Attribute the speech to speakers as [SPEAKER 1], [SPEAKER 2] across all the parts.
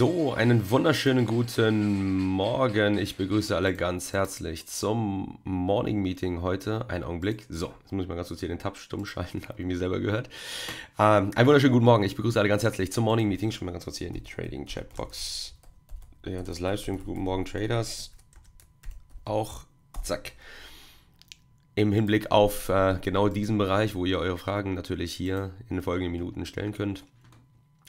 [SPEAKER 1] So, einen wunderschönen guten Morgen. Ich begrüße alle ganz herzlich zum Morning Meeting heute. Ein Augenblick. So, jetzt muss ich mal ganz kurz hier den Tab stumm schalten, habe ich mir selber gehört. Ähm, einen wunderschönen guten Morgen. Ich begrüße alle ganz herzlich zum Morning Meeting. Schon mal ganz kurz hier in die Trading Chatbox. Ja, das Livestream. Guten Morgen, Traders. Auch, zack. Im Hinblick auf äh, genau diesen Bereich, wo ihr eure Fragen natürlich hier in den folgenden Minuten stellen könnt.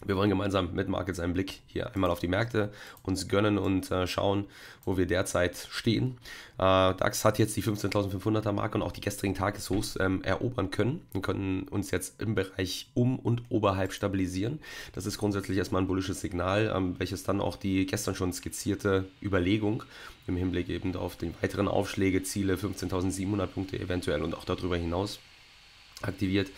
[SPEAKER 1] Wir wollen gemeinsam mit Markets einen Blick hier einmal auf die Märkte uns gönnen und äh, schauen, wo wir derzeit stehen. Äh, DAX hat jetzt die 15.500er Marke und auch die gestrigen Tageshochs ähm, erobern können und können uns jetzt im Bereich um und oberhalb stabilisieren. Das ist grundsätzlich erstmal ein bullisches Signal, ähm, welches dann auch die gestern schon skizzierte Überlegung im Hinblick eben auf den weiteren Aufschläge, Ziele 15.700 Punkte eventuell und auch darüber hinaus aktiviert.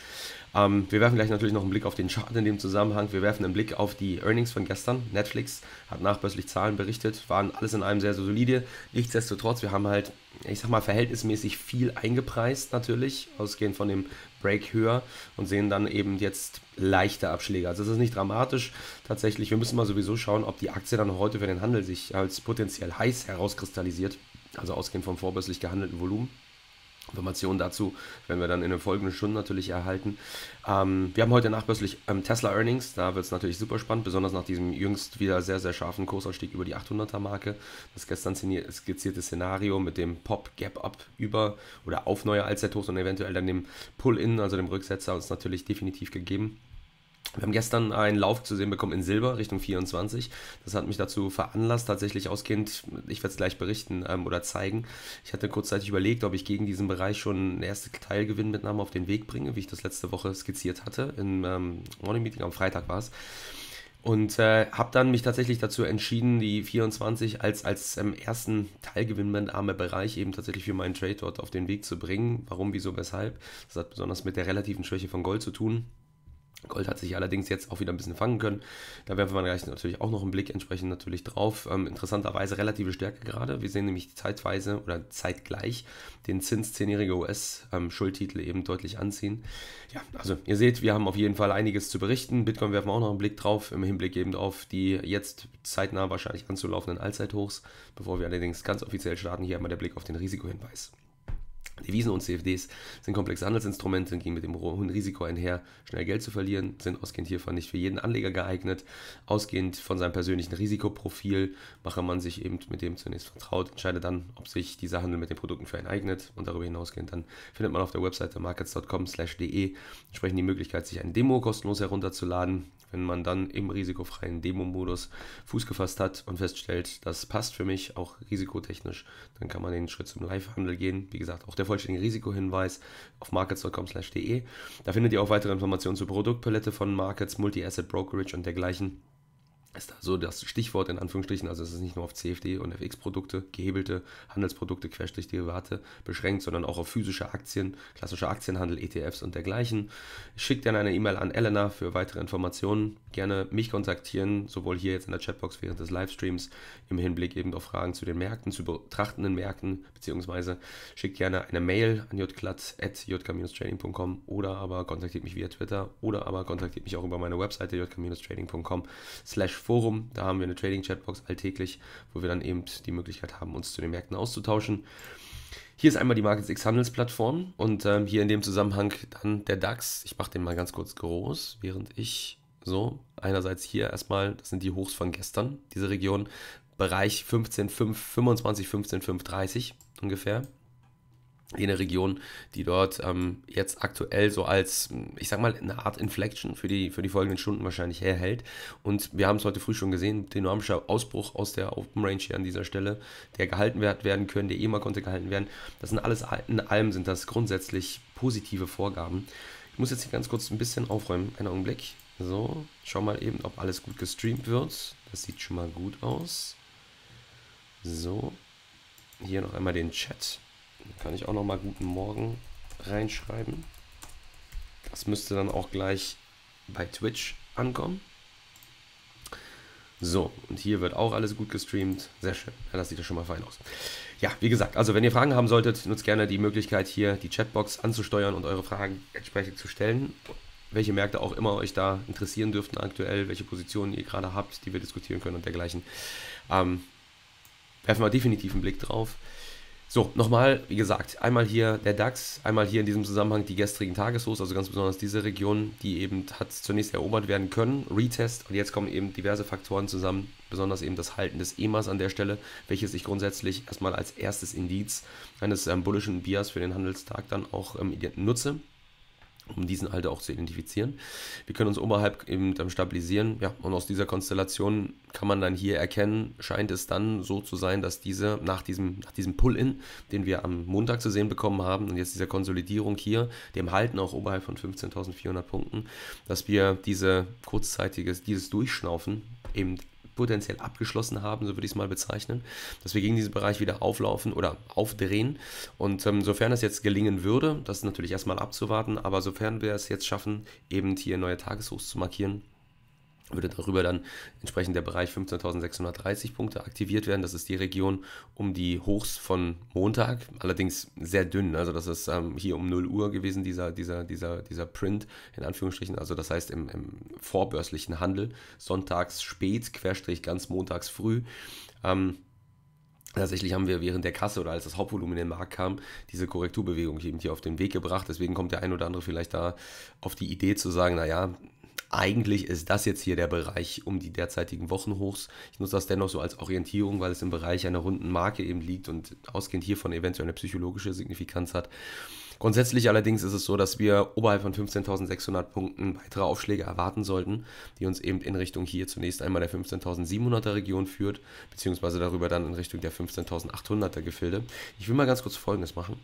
[SPEAKER 1] Ähm, wir werfen gleich natürlich noch einen Blick auf den Chart in dem Zusammenhang. Wir werfen einen Blick auf die Earnings von gestern. Netflix hat nachbörslich Zahlen berichtet, waren alles in einem sehr, solide. Nichtsdestotrotz, wir haben halt, ich sag mal, verhältnismäßig viel eingepreist natürlich, ausgehend von dem Break höher und sehen dann eben jetzt leichte Abschläge. Also es ist nicht dramatisch. Tatsächlich, wir müssen mal sowieso schauen, ob die Aktie dann heute für den Handel sich als potenziell heiß herauskristallisiert. Also ausgehend vom vorbörslich gehandelten Volumen. Informationen dazu werden wir dann in den folgenden Stunden natürlich erhalten. Ähm, wir haben heute nachbörslich ähm, Tesla Earnings, da wird es natürlich super spannend, besonders nach diesem jüngst wieder sehr, sehr scharfen Kursanstieg über die 800er Marke. Das gestern skizzierte Szenario mit dem Pop-Gap-Up über oder auf neue Allzeithochs und eventuell dann dem Pull-In, also dem Rücksetzer, ist natürlich definitiv gegeben. Wir haben gestern einen Lauf zu sehen bekommen in Silber Richtung 24. Das hat mich dazu veranlasst, tatsächlich ausgehend, ich werde es gleich berichten ähm, oder zeigen. Ich hatte kurzzeitig überlegt, ob ich gegen diesen Bereich schon eine erste Teilgewinnmitnahme auf den Weg bringe, wie ich das letzte Woche skizziert hatte. Im ähm, Morning Meeting am Freitag war es. Und äh, habe dann mich tatsächlich dazu entschieden, die 24 als, als ähm, ersten Teilgewinnmitnahme Bereich eben tatsächlich für meinen Trade dort auf den Weg zu bringen. Warum, wieso, weshalb? Das hat besonders mit der relativen Schwäche von Gold zu tun. Gold hat sich allerdings jetzt auch wieder ein bisschen fangen können. Da werfen wir gleich natürlich auch noch einen Blick entsprechend natürlich drauf. Ähm, interessanterweise relative Stärke gerade. Wir sehen nämlich zeitweise oder zeitgleich den Zins 10-jährige US-Schuldtitel ähm, eben deutlich anziehen. Ja, also ihr seht, wir haben auf jeden Fall einiges zu berichten. Bitcoin werfen wir auch noch einen Blick drauf, im Hinblick eben auf die jetzt zeitnah wahrscheinlich anzulaufenden Allzeithochs. Bevor wir allerdings ganz offiziell starten, hier einmal der Blick auf den Risikohinweis. Devisen und CFDs sind komplexe Handelsinstrumente, gehen mit dem hohen Risiko einher, schnell Geld zu verlieren, sind ausgehend hiervon nicht für jeden Anleger geeignet. Ausgehend von seinem persönlichen Risikoprofil mache man sich eben mit dem zunächst vertraut, entscheidet dann, ob sich dieser Handel mit den Produkten für einen eignet und darüber hinausgehend dann findet man auf der Webseite markets.com/de entsprechend die Möglichkeit, sich ein Demo kostenlos herunterzuladen. Wenn man dann im risikofreien Demo-Modus Fuß gefasst hat und feststellt, das passt für mich auch risikotechnisch, dann kann man den Schritt zum Live-Handel gehen. Wie gesagt, auch der vollständige Risikohinweis auf markets.com/de. Da findet ihr auch weitere Informationen zur Produktpalette von Markets, Multi-Asset Brokerage und dergleichen ist da so das Stichwort in Anführungsstrichen, also es ist nicht nur auf CFD und FX-Produkte, gehebelte Handelsprodukte, Querstrich-Derivate beschränkt, sondern auch auf physische Aktien, klassischer Aktienhandel, ETFs und dergleichen. Schickt gerne eine E-Mail an Elena für weitere Informationen. Gerne mich kontaktieren, sowohl hier jetzt in der Chatbox während des Livestreams im Hinblick eben auf Fragen zu den Märkten, zu betrachtenden Märkten, beziehungsweise schickt gerne eine Mail an jklatt.jk-trading.com oder aber kontaktiert mich via Twitter oder aber kontaktiert mich auch über meine Webseite jk-trading.com Forum. Da haben wir eine Trading-Chatbox alltäglich, wo wir dann eben die Möglichkeit haben, uns zu den Märkten auszutauschen. Hier ist einmal die Markets X Handelsplattform und ähm, hier in dem Zusammenhang dann der DAX. Ich mache den mal ganz kurz groß, während ich so einerseits hier erstmal, das sind die Hochs von gestern, diese Region, Bereich 15,5, 25, 15,5, 30 ungefähr jene Region, die dort ähm, jetzt aktuell so als, ich sag mal, eine Art Inflection für die, für die folgenden Stunden wahrscheinlich herhält. Und wir haben es heute früh schon gesehen, dynamischer Ausbruch aus der Open Range hier an dieser Stelle, der gehalten werden können, der EMA konnte gehalten werden. Das sind alles, in allem sind das grundsätzlich positive Vorgaben. Ich muss jetzt hier ganz kurz ein bisschen aufräumen, einen Augenblick. So, schau mal eben, ob alles gut gestreamt wird. Das sieht schon mal gut aus. So, hier noch einmal den Chat kann ich auch noch mal guten Morgen reinschreiben. Das müsste dann auch gleich bei Twitch ankommen. So, und hier wird auch alles gut gestreamt. Sehr schön. Ja, das sieht ja schon mal fein aus. Ja, wie gesagt, also wenn ihr Fragen haben solltet, nutzt gerne die Möglichkeit hier die Chatbox anzusteuern und eure Fragen entsprechend zu stellen. welche Märkte auch immer euch da interessieren dürften aktuell, welche Positionen ihr gerade habt, die wir diskutieren können und dergleichen. Ähm, werfen wir definitiv einen Blick drauf. So, nochmal, wie gesagt, einmal hier der DAX, einmal hier in diesem Zusammenhang die gestrigen Tageshochs, also ganz besonders diese Region, die eben hat zunächst erobert werden können, Retest. Und jetzt kommen eben diverse Faktoren zusammen, besonders eben das Halten des EMAs an der Stelle, welches ich grundsätzlich erstmal als erstes Indiz eines ähm, bullischen Bias für den Handelstag dann auch ähm, nutze um diesen halt auch zu identifizieren. Wir können uns oberhalb eben dann stabilisieren, ja, und aus dieser Konstellation kann man dann hier erkennen, scheint es dann so zu sein, dass diese nach diesem, nach diesem Pull-In, den wir am Montag zu sehen bekommen haben, und jetzt dieser Konsolidierung hier, dem Halten auch oberhalb von 15.400 Punkten, dass wir diese kurzzeitiges, dieses Durchschnaufen eben potenziell abgeschlossen haben, so würde ich es mal bezeichnen, dass wir gegen diesen Bereich wieder auflaufen oder aufdrehen. Und ähm, sofern es jetzt gelingen würde, das ist natürlich erstmal abzuwarten, aber sofern wir es jetzt schaffen, eben hier neue Tageshochs zu markieren, würde darüber dann entsprechend der Bereich 15.630 Punkte aktiviert werden. Das ist die Region um die Hochs von Montag, allerdings sehr dünn. Also das ist ähm, hier um 0 Uhr gewesen, dieser, dieser, dieser, dieser Print in Anführungsstrichen. Also das heißt im, im vorbörslichen Handel, sonntags spät, querstrich ganz montags früh. Ähm, Tatsächlich haben wir während der Kasse oder als das Hauptvolumen in den Markt kam, diese Korrekturbewegung eben hier auf den Weg gebracht. Deswegen kommt der ein oder andere vielleicht da auf die Idee zu sagen, naja, eigentlich ist das jetzt hier der Bereich um die derzeitigen Wochenhochs. Ich nutze das dennoch so als Orientierung, weil es im Bereich einer runden Marke eben liegt und ausgehend hiervon eventuell eine psychologische Signifikanz hat. Grundsätzlich allerdings ist es so, dass wir oberhalb von 15.600 Punkten weitere Aufschläge erwarten sollten, die uns eben in Richtung hier zunächst einmal der 15.700er Region führt, beziehungsweise darüber dann in Richtung der 15.800er Gefilde. Ich will mal ganz kurz Folgendes machen.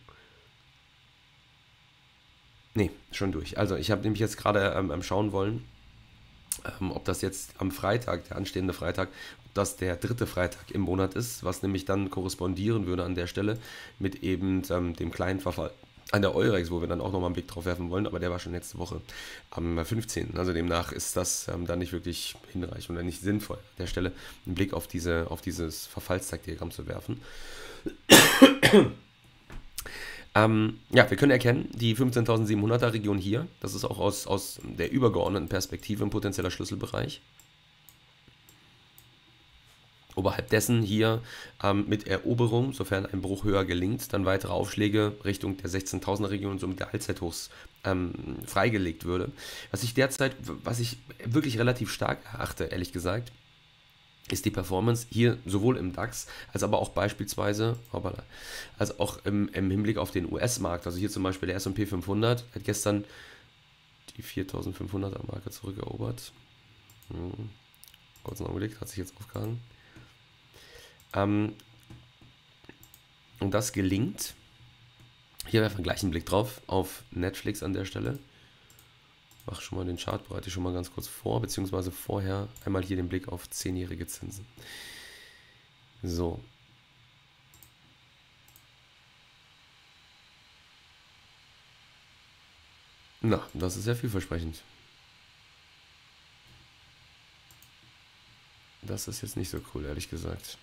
[SPEAKER 1] Nee, schon durch. Also ich habe nämlich jetzt gerade ähm, schauen wollen, ähm, ob das jetzt am Freitag, der anstehende Freitag, ob das der dritte Freitag im Monat ist, was nämlich dann korrespondieren würde an der Stelle mit eben ähm, dem kleinen Verfall an der Eurex, wo wir dann auch nochmal einen Blick drauf werfen wollen, aber der war schon letzte Woche am 15. Also demnach ist das ähm, dann nicht wirklich hinreichend oder nicht sinnvoll, an der Stelle einen Blick auf, diese, auf dieses Verfallszeitdiagramm zu werfen. Ähm, ja, wir können erkennen, die 15.700er Region hier, das ist auch aus, aus der übergeordneten Perspektive ein potenzieller Schlüsselbereich. Oberhalb dessen hier ähm, mit Eroberung, sofern ein Bruch höher gelingt, dann weitere Aufschläge Richtung der 16.000er Region und somit der Allzeithochs ähm, freigelegt würde. Was ich derzeit, was ich wirklich relativ stark erachte, ehrlich gesagt, ist die Performance hier sowohl im DAX als aber auch beispielsweise, hoppala, als auch im, im Hinblick auf den US-Markt. Also hier zum Beispiel der S&P 500 hat gestern die 4500er Marke zurückerobert. Hm. Kurzen Augenblick, hat sich jetzt aufgehangen. Ähm, und das gelingt. Hier werfen wir gleich einen Blick drauf auf Netflix an der Stelle mache schon mal den Chart, bereite ich schon mal ganz kurz vor, beziehungsweise vorher einmal hier den Blick auf 10-jährige Zinsen. So. Na, das ist sehr vielversprechend. Das ist jetzt nicht so cool, ehrlich gesagt.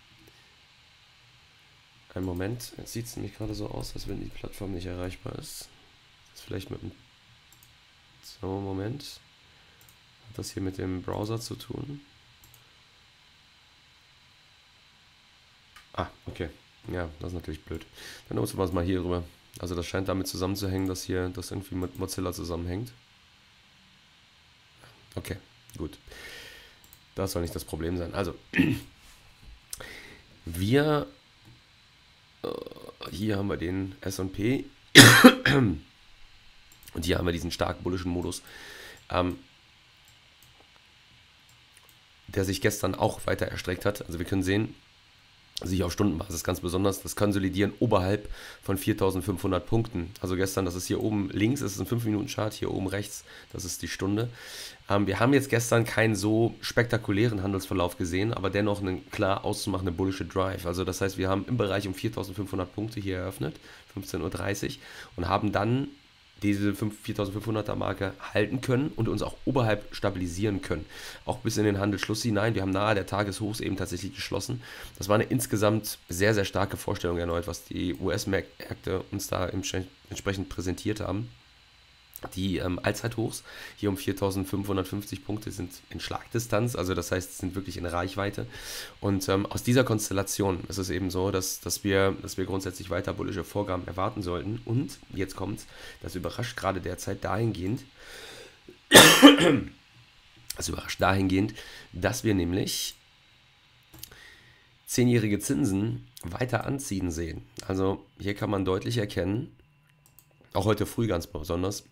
[SPEAKER 1] Ein Moment, jetzt sieht es nämlich gerade so aus, als wenn die Plattform nicht erreichbar ist. Das ist vielleicht mit einem so, Moment. Hat das hier mit dem Browser zu tun? Ah, okay. Ja, das ist natürlich blöd. Dann nutzen wir es mal hier rüber. Also das scheint damit zusammenzuhängen, dass hier das irgendwie mit Mozilla zusammenhängt. Okay, gut. Das soll nicht das Problem sein. Also, wir, äh, hier haben wir den S&P und hier haben wir diesen stark bullischen Modus, ähm, der sich gestern auch weiter erstreckt hat. Also wir können sehen, sich auf Stundenbasis ganz besonders, das Konsolidieren oberhalb von 4500 Punkten. Also gestern, das ist hier oben links, das ist ein 5-Minuten-Chart, hier oben rechts, das ist die Stunde. Ähm, wir haben jetzt gestern keinen so spektakulären Handelsverlauf gesehen, aber dennoch einen klar auszumachenden bullische Drive. Also das heißt, wir haben im Bereich um 4500 Punkte hier eröffnet, 15.30 Uhr, und haben dann diese 4500er Marke halten können und uns auch oberhalb stabilisieren können. Auch bis in den Handelsschluss hinein. Wir haben nahe der Tageshochs eben tatsächlich geschlossen. Das war eine insgesamt sehr, sehr starke Vorstellung erneut, was die US-Märkte uns da entsprechend präsentiert haben. Die ähm, Allzeithochs hier um 4550 Punkte sind in Schlagdistanz, also das heißt, sind wirklich in Reichweite. Und ähm, aus dieser Konstellation ist es eben so, dass, dass, wir, dass wir grundsätzlich weiter bullische Vorgaben erwarten sollten. Und jetzt kommt, das überrascht gerade derzeit dahingehend, das überrascht dahingehend, dass wir nämlich zehnjährige Zinsen weiter anziehen sehen. Also hier kann man deutlich erkennen, auch heute früh ganz besonders,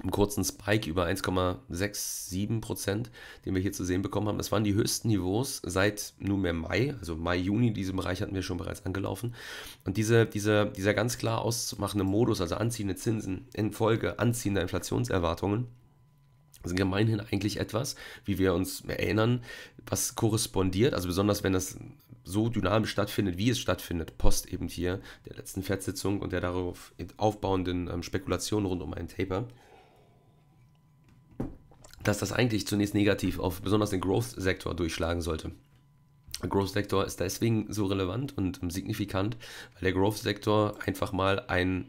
[SPEAKER 1] einen kurzen Spike über 1,67 Prozent, den wir hier zu sehen bekommen haben. Das waren die höchsten Niveaus seit nunmehr Mai, also Mai, Juni, diesen Bereich hatten wir schon bereits angelaufen. Und diese, diese, dieser ganz klar auszumachende Modus, also anziehende Zinsen infolge anziehender Inflationserwartungen, sind gemeinhin eigentlich etwas, wie wir uns erinnern, was korrespondiert, also besonders wenn das so dynamisch stattfindet, wie es stattfindet, post eben hier der letzten Fed-Sitzung und der darauf aufbauenden ähm, Spekulationen rund um einen Taper, dass das eigentlich zunächst negativ auf besonders den Growth-Sektor durchschlagen sollte. Der Growth-Sektor ist deswegen so relevant und signifikant, weil der Growth-Sektor einfach mal ein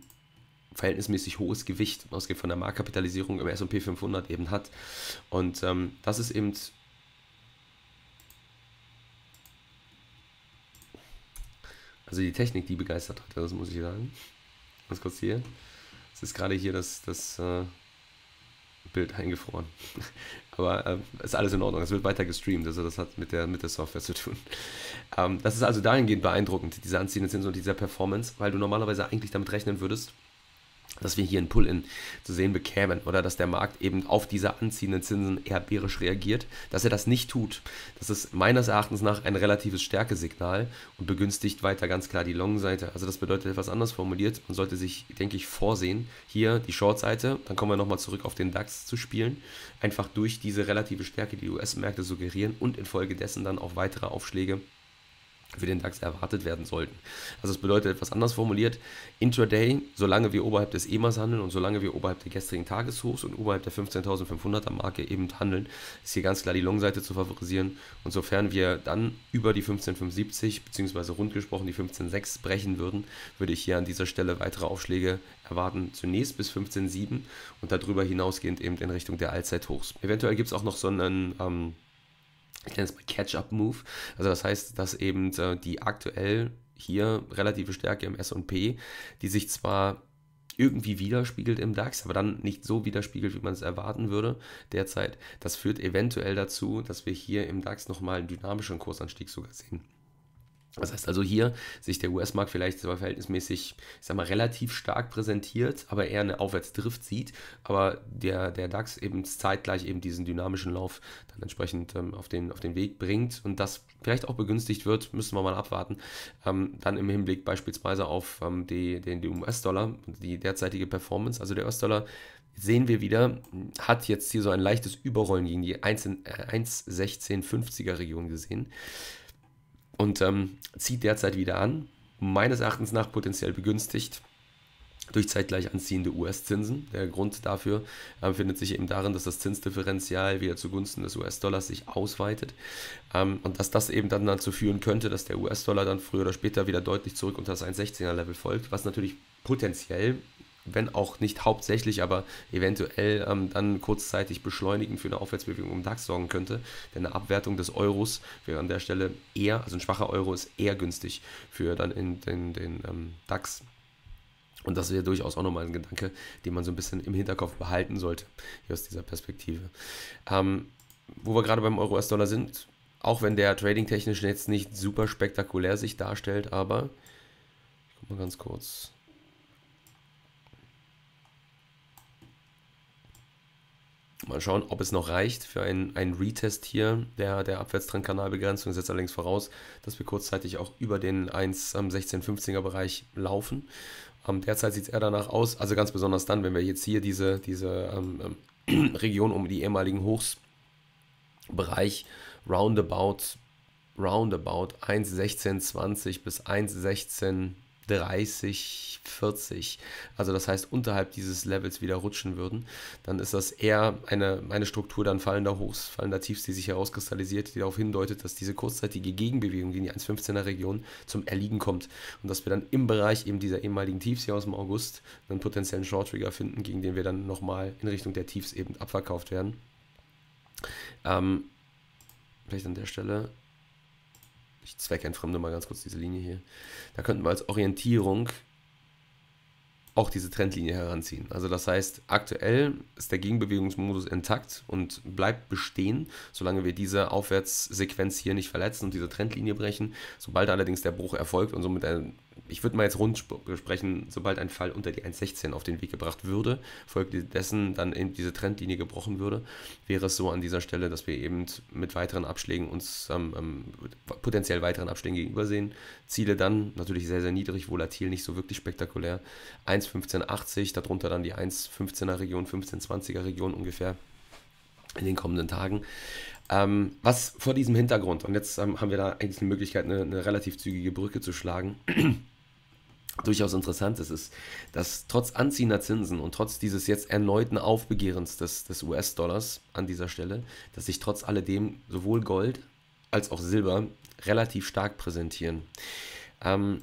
[SPEAKER 1] verhältnismäßig hohes Gewicht ausgeht von der Marktkapitalisierung im S&P 500 eben hat. Und ähm, das ist eben also die Technik, die begeistert hat, das muss ich sagen. Ganz kurz hier. Es ist gerade hier das, das äh, Bild eingefroren. Aber äh, ist alles in Ordnung. Es wird weiter gestreamt. Also das hat mit der, mit der Software zu tun. Ähm, das ist also dahingehend beeindruckend, diese anziehenden Zinsen und dieser Performance, weil du normalerweise eigentlich damit rechnen würdest, dass wir hier ein Pull-in zu sehen bekämen oder dass der Markt eben auf diese anziehenden Zinsen eher bärisch reagiert. Dass er das nicht tut, das ist meines Erachtens nach ein relatives Stärkesignal und begünstigt weiter ganz klar die Long-Seite. Also das bedeutet etwas anders formuliert. Man sollte sich, denke ich, vorsehen, hier die Short-Seite, dann kommen wir nochmal zurück auf den DAX zu spielen, einfach durch diese relative Stärke, die US-Märkte suggerieren und infolgedessen dann auch weitere Aufschläge für den DAX erwartet werden sollten. Also das bedeutet etwas anders formuliert, intraday, solange wir oberhalb des EMAs handeln und solange wir oberhalb der gestrigen Tageshochs und oberhalb der 15.500er Marke eben handeln, ist hier ganz klar die Long-Seite zu favorisieren und sofern wir dann über die 15.75 bzw. rund gesprochen die 15.6 brechen würden, würde ich hier an dieser Stelle weitere Aufschläge erwarten, zunächst bis 15.7 und darüber hinausgehend eben in Richtung der Allzeithochs. Eventuell gibt es auch noch so einen ähm, ich nenne es mal Catch-up-Move. Also das heißt, dass eben äh, die aktuell hier relative Stärke im SP, die sich zwar irgendwie widerspiegelt im DAX, aber dann nicht so widerspiegelt, wie man es erwarten würde derzeit. Das führt eventuell dazu, dass wir hier im DAX nochmal einen dynamischen Kursanstieg sogar sehen. Das heißt also hier sich der US-Markt vielleicht zwar verhältnismäßig, ich sag mal, relativ stark präsentiert, aber eher eine Aufwärtsdrift sieht, aber der, der DAX eben zeitgleich eben diesen dynamischen Lauf dann entsprechend ähm, auf, den, auf den Weg bringt und das vielleicht auch begünstigt wird, müssen wir mal abwarten. Ähm, dann im Hinblick beispielsweise auf ähm, die, den, den US-Dollar und die derzeitige Performance. Also der US-Dollar sehen wir wieder, hat jetzt hier so ein leichtes Überrollen gegen die 1,1650er äh, Region gesehen und ähm, zieht derzeit wieder an. Meines Erachtens nach potenziell begünstigt durch zeitgleich anziehende US-Zinsen. Der Grund dafür äh, findet sich eben darin, dass das Zinsdifferenzial wieder zugunsten des US-Dollars sich ausweitet ähm, und dass das eben dann dazu führen könnte, dass der US-Dollar dann früher oder später wieder deutlich zurück unter das 1,16er-Level folgt, was natürlich potenziell wenn auch nicht hauptsächlich, aber eventuell ähm, dann kurzzeitig beschleunigen für eine Aufwärtsbewegung im DAX sorgen könnte. Denn eine Abwertung des Euros wäre an der Stelle eher, also ein schwacher Euro ist eher günstig für dann in, in den ähm, DAX. Und das wäre durchaus auch nochmal ein Gedanke, den man so ein bisschen im Hinterkopf behalten sollte, hier aus dieser Perspektive. Ähm, wo wir gerade beim Euro-US-Dollar sind, auch wenn der trading-technisch jetzt nicht super spektakulär sich darstellt, aber ich guck mal ganz kurz. Mal schauen, ob es noch reicht für einen, einen Retest hier der, der Abwärtstrendkanalbegrenzung. Setzt allerdings voraus, dass wir kurzzeitig auch über den 1,1650er Bereich laufen. Ähm, derzeit sieht es eher danach aus, also ganz besonders dann, wenn wir jetzt hier diese, diese ähm, ähm, Region um die ehemaligen Hochsbereich roundabout, roundabout 1,1620 bis 1,16 30, 40, also das heißt unterhalb dieses Levels wieder rutschen würden, dann ist das eher eine, eine Struktur dann fallender Hochs, fallender Tiefs, die sich herauskristallisiert, die darauf hindeutet, dass diese kurzzeitige Gegenbewegung gegen die 1,15er Region zum Erliegen kommt und dass wir dann im Bereich eben dieser ehemaligen Tiefs hier aus dem August einen potenziellen Short Trigger finden, gegen den wir dann nochmal in Richtung der Tiefs eben abverkauft werden. Ähm, vielleicht an der Stelle ich zweckentfremde mal ganz kurz diese Linie hier. Da könnten wir als Orientierung auch diese Trendlinie heranziehen. Also das heißt, aktuell ist der Gegenbewegungsmodus intakt und bleibt bestehen, solange wir diese Aufwärtssequenz hier nicht verletzen und diese Trendlinie brechen. Sobald allerdings der Bruch erfolgt und somit ein ich würde mal jetzt rund sprechen, sobald ein Fall unter die 1,16 auf den Weg gebracht würde, folgte dessen dann eben diese Trendlinie gebrochen würde, wäre es so an dieser Stelle, dass wir eben mit weiteren Abschlägen uns ähm, ähm potenziell weiteren Abschlägen gegenübersehen. Ziele dann natürlich sehr, sehr niedrig, volatil, nicht so wirklich spektakulär. 1,1580, darunter dann die 1,15er Region, 1520er Region ungefähr in den kommenden Tagen. Ähm, was vor diesem Hintergrund, und jetzt ähm, haben wir da eigentlich eine Möglichkeit, eine, eine relativ zügige Brücke zu schlagen, durchaus interessant ist, ist, dass trotz anziehender Zinsen und trotz dieses jetzt erneuten Aufbegehrens des, des US-Dollars an dieser Stelle, dass sich trotz alledem sowohl Gold als auch Silber relativ stark präsentieren. Ähm,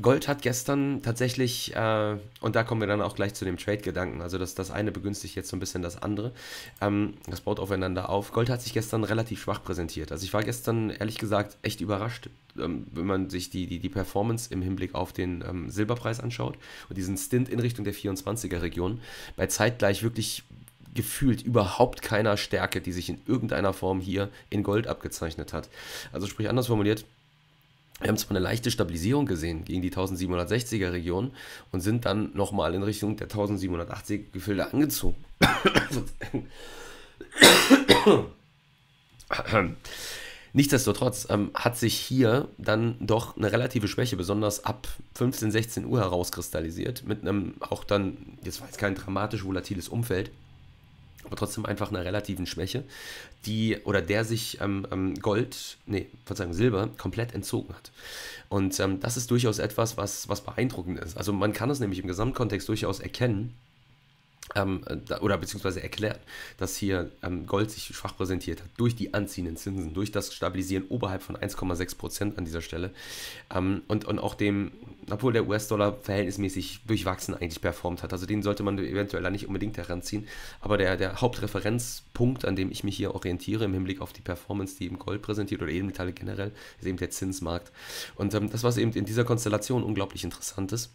[SPEAKER 1] Gold hat gestern tatsächlich, äh, und da kommen wir dann auch gleich zu dem Trade-Gedanken, also das, das eine begünstigt jetzt so ein bisschen das andere. Ähm, das baut aufeinander auf. Gold hat sich gestern relativ schwach präsentiert. Also ich war gestern ehrlich gesagt echt überrascht, ähm, wenn man sich die, die, die Performance im Hinblick auf den ähm, Silberpreis anschaut und diesen Stint in Richtung der 24er-Region. Bei zeitgleich wirklich gefühlt überhaupt keiner Stärke, die sich in irgendeiner Form hier in Gold abgezeichnet hat. Also sprich anders formuliert, wir haben zwar eine leichte Stabilisierung gesehen gegen die 1760er Region und sind dann nochmal in Richtung der 1780er Gefilde angezogen. Nichtsdestotrotz ähm, hat sich hier dann doch eine relative Schwäche, besonders ab 15, 16 Uhr herauskristallisiert, mit einem auch dann, jetzt war es kein dramatisch volatiles Umfeld, aber trotzdem einfach einer relativen Schwäche, die oder der sich ähm, ähm, Gold, nee, Verzeihung, Silber komplett entzogen hat. Und ähm, das ist durchaus etwas, was, was beeindruckend ist. Also man kann es nämlich im Gesamtkontext durchaus erkennen, ähm, oder beziehungsweise erklärt, dass hier ähm, Gold sich schwach präsentiert hat durch die anziehenden Zinsen, durch das Stabilisieren oberhalb von 1,6 Prozent an dieser Stelle ähm, und, und auch dem, obwohl der US-Dollar verhältnismäßig durchwachsen eigentlich performt hat. Also den sollte man eventuell da nicht unbedingt heranziehen, aber der, der Hauptreferenzpunkt, an dem ich mich hier orientiere im Hinblick auf die Performance, die eben Gold präsentiert oder Edelmetalle generell, ist eben der Zinsmarkt. Und ähm, das, was eben in dieser Konstellation unglaublich interessant ist,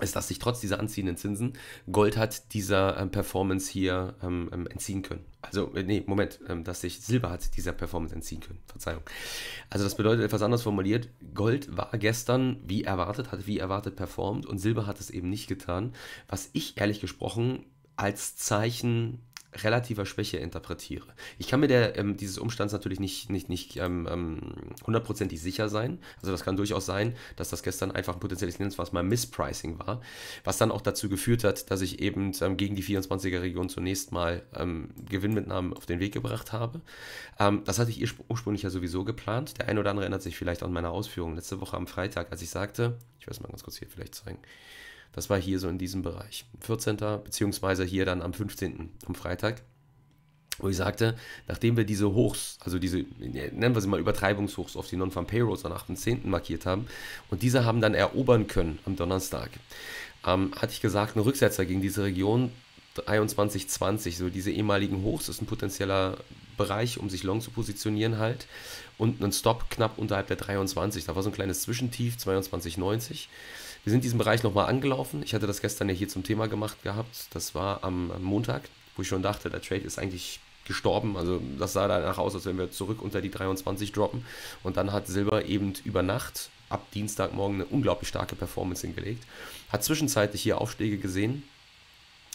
[SPEAKER 1] ist, dass sich trotz dieser anziehenden Zinsen Gold hat dieser ähm, Performance hier ähm, ähm, entziehen können. Also, äh, nee, Moment, ähm, dass sich Silber hat dieser Performance entziehen können. Verzeihung. Also, das bedeutet etwas anders formuliert. Gold war gestern wie erwartet, hat wie erwartet performt und Silber hat es eben nicht getan. Was ich ehrlich gesprochen als Zeichen relativer Schwäche interpretiere. Ich kann mir der, ähm, dieses Umstands natürlich nicht, nicht, nicht ähm, ähm, hundertprozentig ähm, sicher sein. Also das kann durchaus sein, dass das gestern einfach ein potenzielles Nenns, was mal Misspricing war, was dann auch dazu geführt hat, dass ich eben ähm, gegen die 24er-Region zunächst mal ähm, Gewinnmitnahmen auf den Weg gebracht habe. das hatte ich ursprünglich ja sowieso geplant. Der eine oder andere erinnert sich vielleicht an meine Ausführungen letzte Woche am Freitag, als ich sagte, ich werde es mal ganz kurz hier vielleicht zeigen, das war hier so in diesem Bereich. 14. beziehungsweise hier dann am 15. am Freitag. Wo ich sagte, nachdem wir diese Hochs, also diese, nennen wir sie mal Übertreibungshochs auf die Non-Farm Payrolls am 8.10. markiert haben und diese haben dann erobern können am Donnerstag, ähm, hatte ich gesagt, ein Rücksetzer gegen diese Region 2320, so diese ehemaligen Hochs, ist ein potenzieller Bereich, um sich long zu positionieren halt. Und ein Stop knapp unterhalb der 23. Da war so ein kleines Zwischentief, 2290. Wir sind diesen Bereich nochmal angelaufen. Ich hatte das gestern ja hier zum Thema gemacht gehabt. Das war am, Montag, wo ich schon dachte, der Trade ist eigentlich gestorben. Also das sah danach aus, als wenn wir zurück unter die 23 droppen. Und dann hat Silber eben über Nacht ab Dienstagmorgen eine unglaublich starke Performance hingelegt. Hat zwischenzeitlich hier Aufschläge gesehen,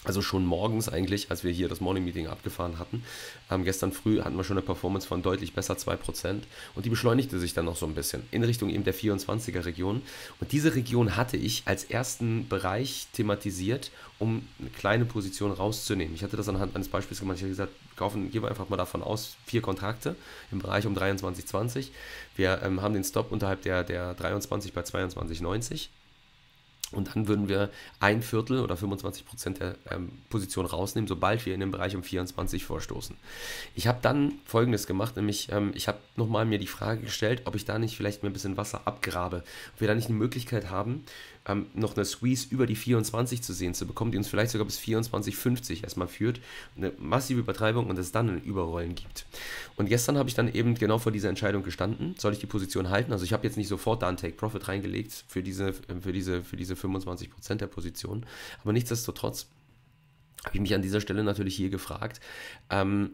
[SPEAKER 1] Also schon morgens eigentlich, als wir hier das Morning Meeting abgefahren hatten. Ähm, gestern früh hatten wir schon eine Performance von deutlich besser 2% und die beschleunigte sich dann noch so ein bisschen in Richtung eben der 24er Region. Und diese Region hatte ich als ersten Bereich thematisiert, um eine kleine Position rauszunehmen. Ich hatte das anhand eines Beispiels gemacht. Ich habe gesagt, kaufen, gehen wir einfach mal davon aus, vier Kontrakte im Bereich um 23,20. Wir ähm, haben den Stop unterhalb der, der 23 bei 22,90 und dann würden wir ein Viertel oder 25 Prozent der ähm, Position rausnehmen, sobald wir in den Bereich um 24 vorstoßen. Ich habe dann Folgendes gemacht, nämlich ähm, ich habe nochmal mir die Frage gestellt, ob ich da nicht vielleicht mir ein bisschen Wasser abgrabe, ob wir da nicht eine Möglichkeit haben, ähm, noch eine Squeeze über die 24 zu sehen zu bekommen, die uns vielleicht sogar bis 24,50 erstmal führt, eine massive Übertreibung und es dann ein Überrollen gibt. Und gestern habe ich dann eben genau vor dieser Entscheidung gestanden, soll ich die Position halten? Also ich habe jetzt nicht sofort da einen Take Profit reingelegt für diese, für diese, für diese 25% der Position, aber nichtsdestotrotz habe ich mich an dieser Stelle natürlich hier gefragt, ähm,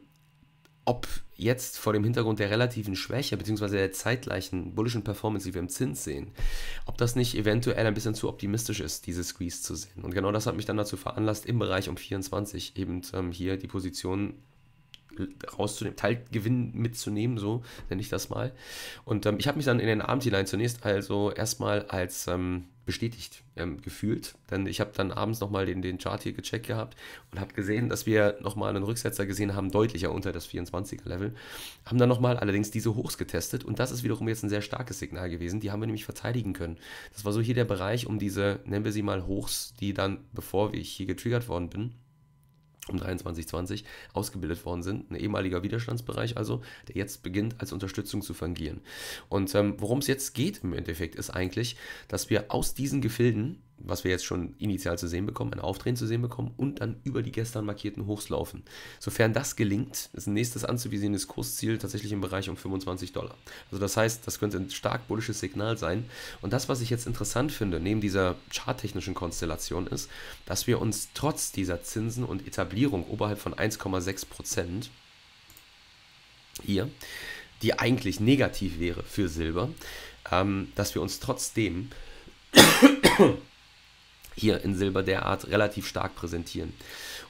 [SPEAKER 1] ob jetzt vor dem Hintergrund der relativen Schwäche bzw. der zeitgleichen bullischen Performance, die wir im Zins sehen, ob das nicht eventuell ein bisschen zu optimistisch ist, diese Squeeze zu sehen. Und genau das hat mich dann dazu veranlasst, im Bereich um 24 eben ähm, hier die Position rauszunehmen, Teilgewinn mitzunehmen, so nenne ich das mal. Und ähm, ich habe mich dann in den Abend hinein zunächst also erstmal als ähm, bestätigt ähm, gefühlt, denn ich habe dann abends nochmal den, den Chart hier gecheckt gehabt und habe gesehen, dass wir nochmal einen Rücksetzer gesehen haben, deutlicher unter das 24er-Level, haben dann nochmal allerdings diese Hochs getestet und das ist wiederum jetzt ein sehr starkes Signal gewesen, die haben wir nämlich verteidigen können. Das war so hier der Bereich um diese, nennen wir sie mal Hochs, die dann, bevor ich hier getriggert worden bin, um 2320 ausgebildet worden sind. Ein ehemaliger Widerstandsbereich also, der jetzt beginnt als Unterstützung zu fungieren. Und ähm, worum es jetzt geht im Endeffekt ist eigentlich, dass wir aus diesen Gefilden was wir jetzt schon initial zu sehen bekommen, ein Aufdrehen zu sehen bekommen und dann über die gestern markierten Hochs laufen. Sofern das gelingt, ist ein nächstes anzuvisiendes Kursziel tatsächlich im Bereich um 25 Dollar. Also das heißt, das könnte ein stark bullisches Signal sein. Und das, was ich jetzt interessant finde, neben dieser charttechnischen Konstellation, ist, dass wir uns trotz dieser Zinsen und Etablierung oberhalb von 1,6 Prozent hier, die eigentlich negativ wäre für Silber, ähm, dass wir uns trotzdem hier in Silber derart relativ stark präsentieren.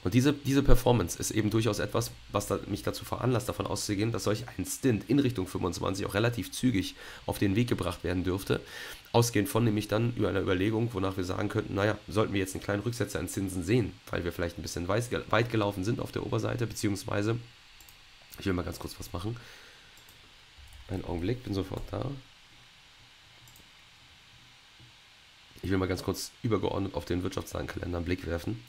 [SPEAKER 1] Und diese, diese Performance ist eben durchaus etwas, was da, mich dazu veranlasst, davon auszugehen, dass solch ein Stint in Richtung 25 auch relativ zügig auf den Weg gebracht werden dürfte. Ausgehend von nämlich dann über eine Überlegung, wonach wir sagen könnten, naja, sollten wir jetzt einen kleinen Rücksetzer in Zinsen sehen, weil wir vielleicht ein bisschen weit gelaufen sind auf der Oberseite, beziehungsweise, ich will mal ganz kurz was machen. Einen Augenblick, bin sofort da. Ich will mal ganz kurz übergeordnet auf den Wirtschaftszahlenkalender einen Blick werfen.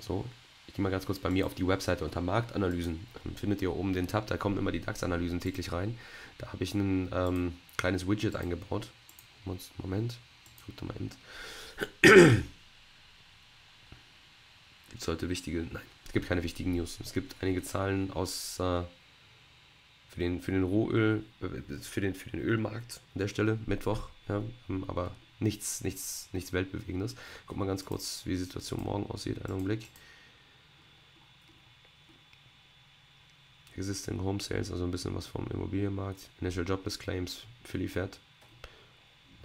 [SPEAKER 1] So, ich gehe mal ganz kurz bei mir auf die Webseite unter Marktanalysen. Findet ihr oben den Tab, da kommen immer die DAX-Analysen täglich rein. Da habe ich ein ähm, kleines Widget eingebaut. Moment, guck da mal eben. Gibt es heute wichtige? Nein, es gibt keine wichtigen News. Es gibt einige Zahlen aus äh, für den, für den Rohöl, äh, für den, für den Ölmarkt an der Stelle, Mittwoch, ja, ähm, aber nichts, nichts, nichts Weltbewegendes. Guck mal ganz kurz, wie die Situation morgen aussieht, einen Augenblick. Existing Home Sales, also ein bisschen was vom Immobilienmarkt. Initial Jobless Claims, Philly Fed.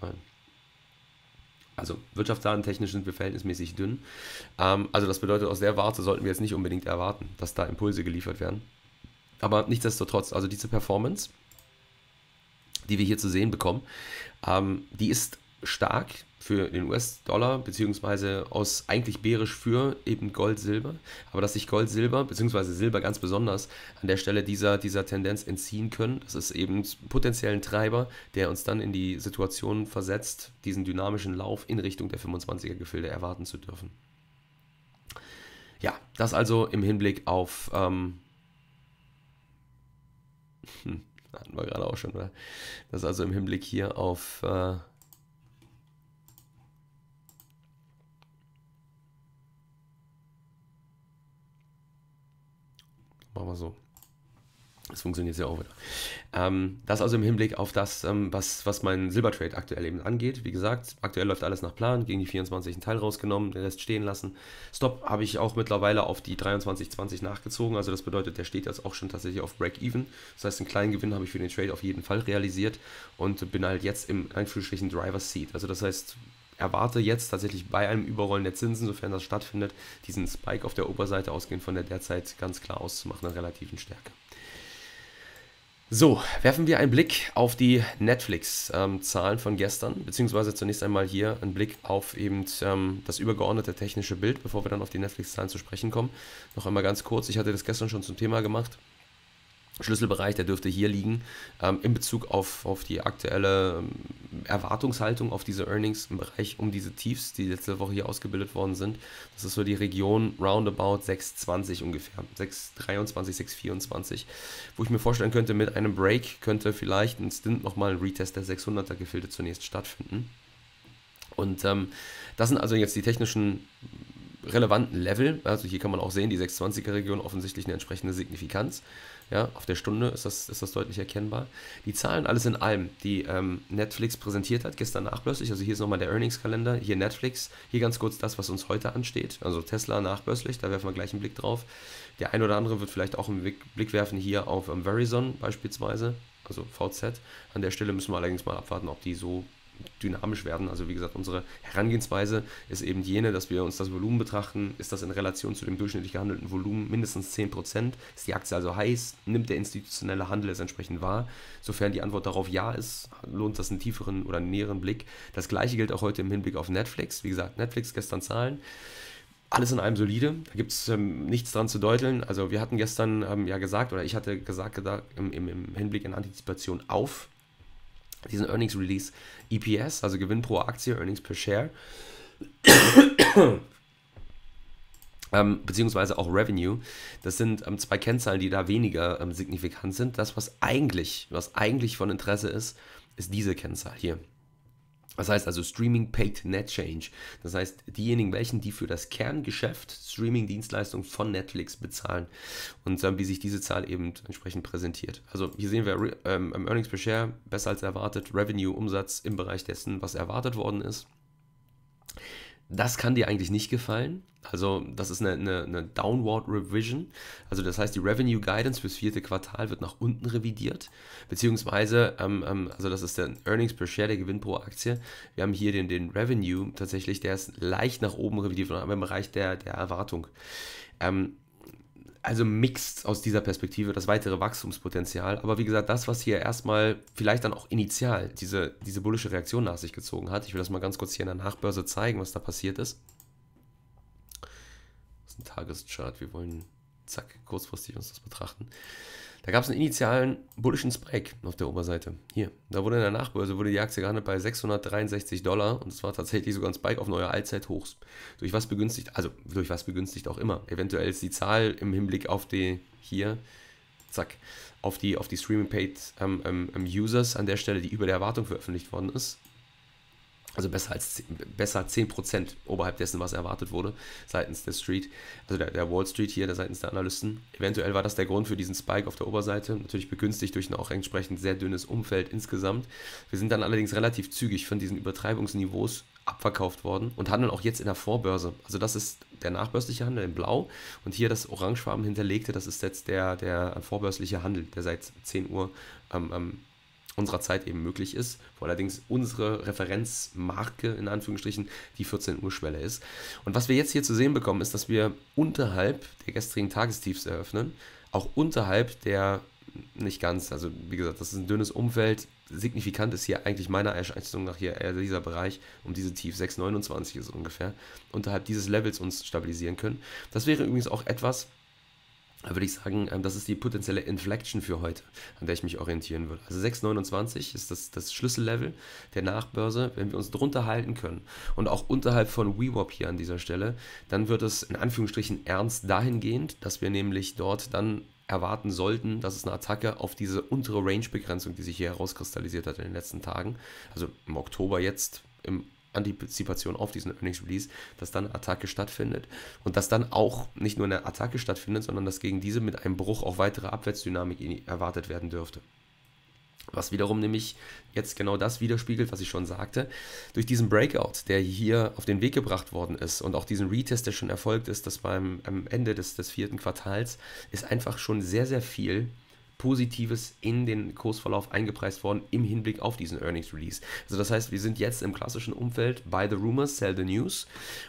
[SPEAKER 1] Nein. Also Wirtschaftszahlen technisch sind wir verhältnismäßig dünn. Ähm, also das bedeutet, aus der Warte sollten wir jetzt nicht unbedingt erwarten, dass da Impulse geliefert werden. Aber nichtsdestotrotz, also diese Performance, die wir hier zu sehen bekommen, ähm, die ist stark für den US-Dollar, beziehungsweise aus eigentlich bärisch für eben Gold-Silber. Aber dass sich Gold-Silber, beziehungsweise Silber ganz besonders, an der Stelle dieser, dieser Tendenz entziehen können, das ist eben potenziell ein Treiber, der uns dann in die Situation versetzt, diesen dynamischen Lauf in Richtung der 25er-Gefilde erwarten zu dürfen. Ja, das also im Hinblick auf ähm, hm, hatten wir gerade auch schon, oder? Das ist also im Hinblick hier auf. Äh, machen wir so. Das funktioniert ja auch wieder. Ähm, das also im Hinblick auf das, ähm, was, was mein Silbertrade aktuell eben angeht. Wie gesagt, aktuell läuft alles nach Plan, gegen die 24 einen Teil rausgenommen, den Rest stehen lassen. Stop habe ich auch mittlerweile auf die 23,20 nachgezogen, also das bedeutet, der steht jetzt auch schon tatsächlich auf Break-Even. Das heißt, einen kleinen Gewinn habe ich für den Trade auf jeden Fall realisiert und bin halt jetzt im Einführungsstrichen Driver's Seat. Also das heißt, erwarte jetzt tatsächlich bei einem Überrollen der Zinsen, sofern das stattfindet, diesen Spike auf der Oberseite ausgehend von der derzeit ganz klar auszumachen, einer relativen Stärke. So, werfen wir einen Blick auf die Netflix-Zahlen von gestern, beziehungsweise zunächst einmal hier einen Blick auf eben ähm, das übergeordnete technische Bild, bevor wir dann auf die Netflix-Zahlen zu sprechen kommen. Noch einmal ganz kurz, ich hatte das gestern schon zum Thema gemacht. Schlüsselbereich, der dürfte hier liegen, ähm, in Bezug auf, auf die aktuelle ähm, Erwartungshaltung auf diese Earnings im Bereich um diese Tiefs, die letzte Woche hier ausgebildet worden sind. Das ist so die Region roundabout 620 ungefähr, 623, 624, wo ich mir vorstellen könnte, mit einem Break könnte vielleicht ein Stint nochmal ein Retest der 600er Gefilde zunächst stattfinden. Und ähm, das sind also jetzt die technischen relevanten Level. Also hier kann man auch sehen, die 620er Region offensichtlich eine entsprechende Signifikanz. Ja, auf der Stunde ist das, ist das deutlich erkennbar. Die Zahlen, alles in allem, die ähm, Netflix präsentiert hat, gestern nachbörslich. Also hier ist nochmal der Earnings-Kalender, hier Netflix, hier ganz kurz das, was uns heute ansteht. Also Tesla nachbörslich, da werfen wir gleich einen Blick drauf. Der ein oder andere wird vielleicht auch einen Blick werfen hier auf ähm, Verizon beispielsweise, also VZ. An der Stelle müssen wir allerdings mal abwarten, ob die so dynamisch werden. Also wie gesagt, unsere Herangehensweise ist eben jene, dass wir uns das Volumen betrachten. Ist das in Relation zu dem durchschnittlich gehandelten Volumen mindestens 10%? Ist die Aktie also heiß? Nimmt der institutionelle Handel es entsprechend wahr? Sofern die Antwort darauf ja ist, lohnt das einen tieferen oder näheren Blick. Das gleiche gilt auch heute im Hinblick auf Netflix. Wie gesagt, Netflix gestern Zahlen alles in allem solide. Da gibt es ähm, nichts dran zu deuteln. Also wir hatten gestern ähm, ja gesagt, oder ich hatte gesagt, im, im, im Hinblick in Antizipation auf diesen Earnings Release EPS, also Gewinn pro Aktie, Earnings per Share, ähm, beziehungsweise auch Revenue. Das sind ähm, zwei Kennzahlen, die da weniger ähm, signifikant sind. Das, was eigentlich, was eigentlich von Interesse ist, ist diese Kennzahl hier. Das heißt also Streaming Paid Net Change. Das heißt, diejenigen, welchen, die für das Kerngeschäft Streaming-Dienstleistungen von Netflix bezahlen und ähm, wie sich diese Zahl eben entsprechend präsentiert. Also hier sehen wir ähm, Earnings per Share besser als erwartet, Revenue, Umsatz im Bereich dessen, was erwartet worden ist. Das kann dir eigentlich nicht gefallen. Also das ist eine, eine, eine, Downward Revision. Also das heißt, die Revenue Guidance fürs vierte Quartal wird nach unten revidiert. Beziehungsweise, ähm, ähm, also das ist der Earnings per Share, der Gewinn pro Aktie. Wir haben hier den, den Revenue tatsächlich, der ist leicht nach oben revidiert, aber im Bereich der, der Erwartung. Ähm, also mixed aus dieser Perspektive das weitere Wachstumspotenzial. Aber wie gesagt, das, was hier erstmal vielleicht dann auch initial diese, diese bullische Reaktion nach sich gezogen hat, ich will das mal ganz kurz hier in der Nachbörse zeigen, was da passiert ist. Das ist ein Tageschart, wir wollen zack, kurzfristig uns das betrachten. Da gab es einen initialen bullischen Spike auf der Oberseite. Hier, da wurde in der Nachbörse wurde die Aktie gehandelt bei 663 Dollar und es war tatsächlich sogar ein Spike auf neue Allzeithochs. Durch was begünstigt, also durch was begünstigt auch immer. Eventuell ist die Zahl im Hinblick auf die hier, zack, auf die, auf die Streaming Paid ähm, ähm, Users an der Stelle, die über der Erwartung veröffentlicht worden ist, also besser als besser 10% oberhalb dessen, was erwartet wurde, seitens der Street, also der, der, Wall Street hier, der seitens der Analysten. Eventuell war das der Grund für diesen Spike auf der Oberseite, natürlich begünstigt durch ein auch entsprechend sehr dünnes Umfeld insgesamt. Wir sind dann allerdings relativ zügig von diesen Übertreibungsniveaus abverkauft worden und handeln auch jetzt in der Vorbörse. Also das ist der nachbörsliche Handel in Blau und hier das orangefarben hinterlegte, das ist jetzt der, der vorbörsliche Handel, der seit 10 Uhr ähm, ähm, unserer Zeit eben möglich ist, wo allerdings unsere Referenzmarke in Anführungsstrichen die 14 Uhr Schwelle ist. Und was wir jetzt hier zu sehen bekommen, ist, dass wir unterhalb der gestrigen Tagestiefs eröffnen, auch unterhalb der nicht ganz, also wie gesagt, das ist ein dünnes Umfeld. Signifikant ist hier eigentlich meiner Einschätzung nach hier dieser Bereich, um diese Tief 6,29 ist ungefähr, unterhalb dieses Levels uns stabilisieren können. Das wäre übrigens auch etwas, würde ich sagen, ähm, das ist die potenzielle Inflection für heute, an der ich mich orientieren würde. Also 6,29 ist das, das Schlüssellevel der Nachbörse. Wenn wir uns drunter halten können und auch unterhalb von WeWop hier an dieser Stelle, dann wird es in Anführungsstrichen ernst dahingehend, dass wir nämlich dort dann erwarten sollten, dass es eine Attacke auf diese untere Range-Begrenzung, die sich hier herauskristallisiert hat in den letzten Tagen, also im Oktober jetzt, im Antizipation auf diesen Earnings Release, dass dann Attacke stattfindet und dass dann auch nicht nur eine Attacke stattfindet, sondern dass gegen diese mit einem Bruch auch weitere Abwärtsdynamik erwartet werden dürfte. Was wiederum nämlich jetzt genau das widerspiegelt, was ich schon sagte. Durch diesen Breakout, der hier auf den Weg gebracht worden ist und auch diesen Retest, der schon erfolgt ist, dass beim Ende des, des vierten Quartals, ist einfach schon sehr, sehr viel Positives in den Kursverlauf eingepreist worden im Hinblick auf diesen Earnings Release. Also das heißt, wir sind jetzt im klassischen Umfeld buy the rumors, sell the news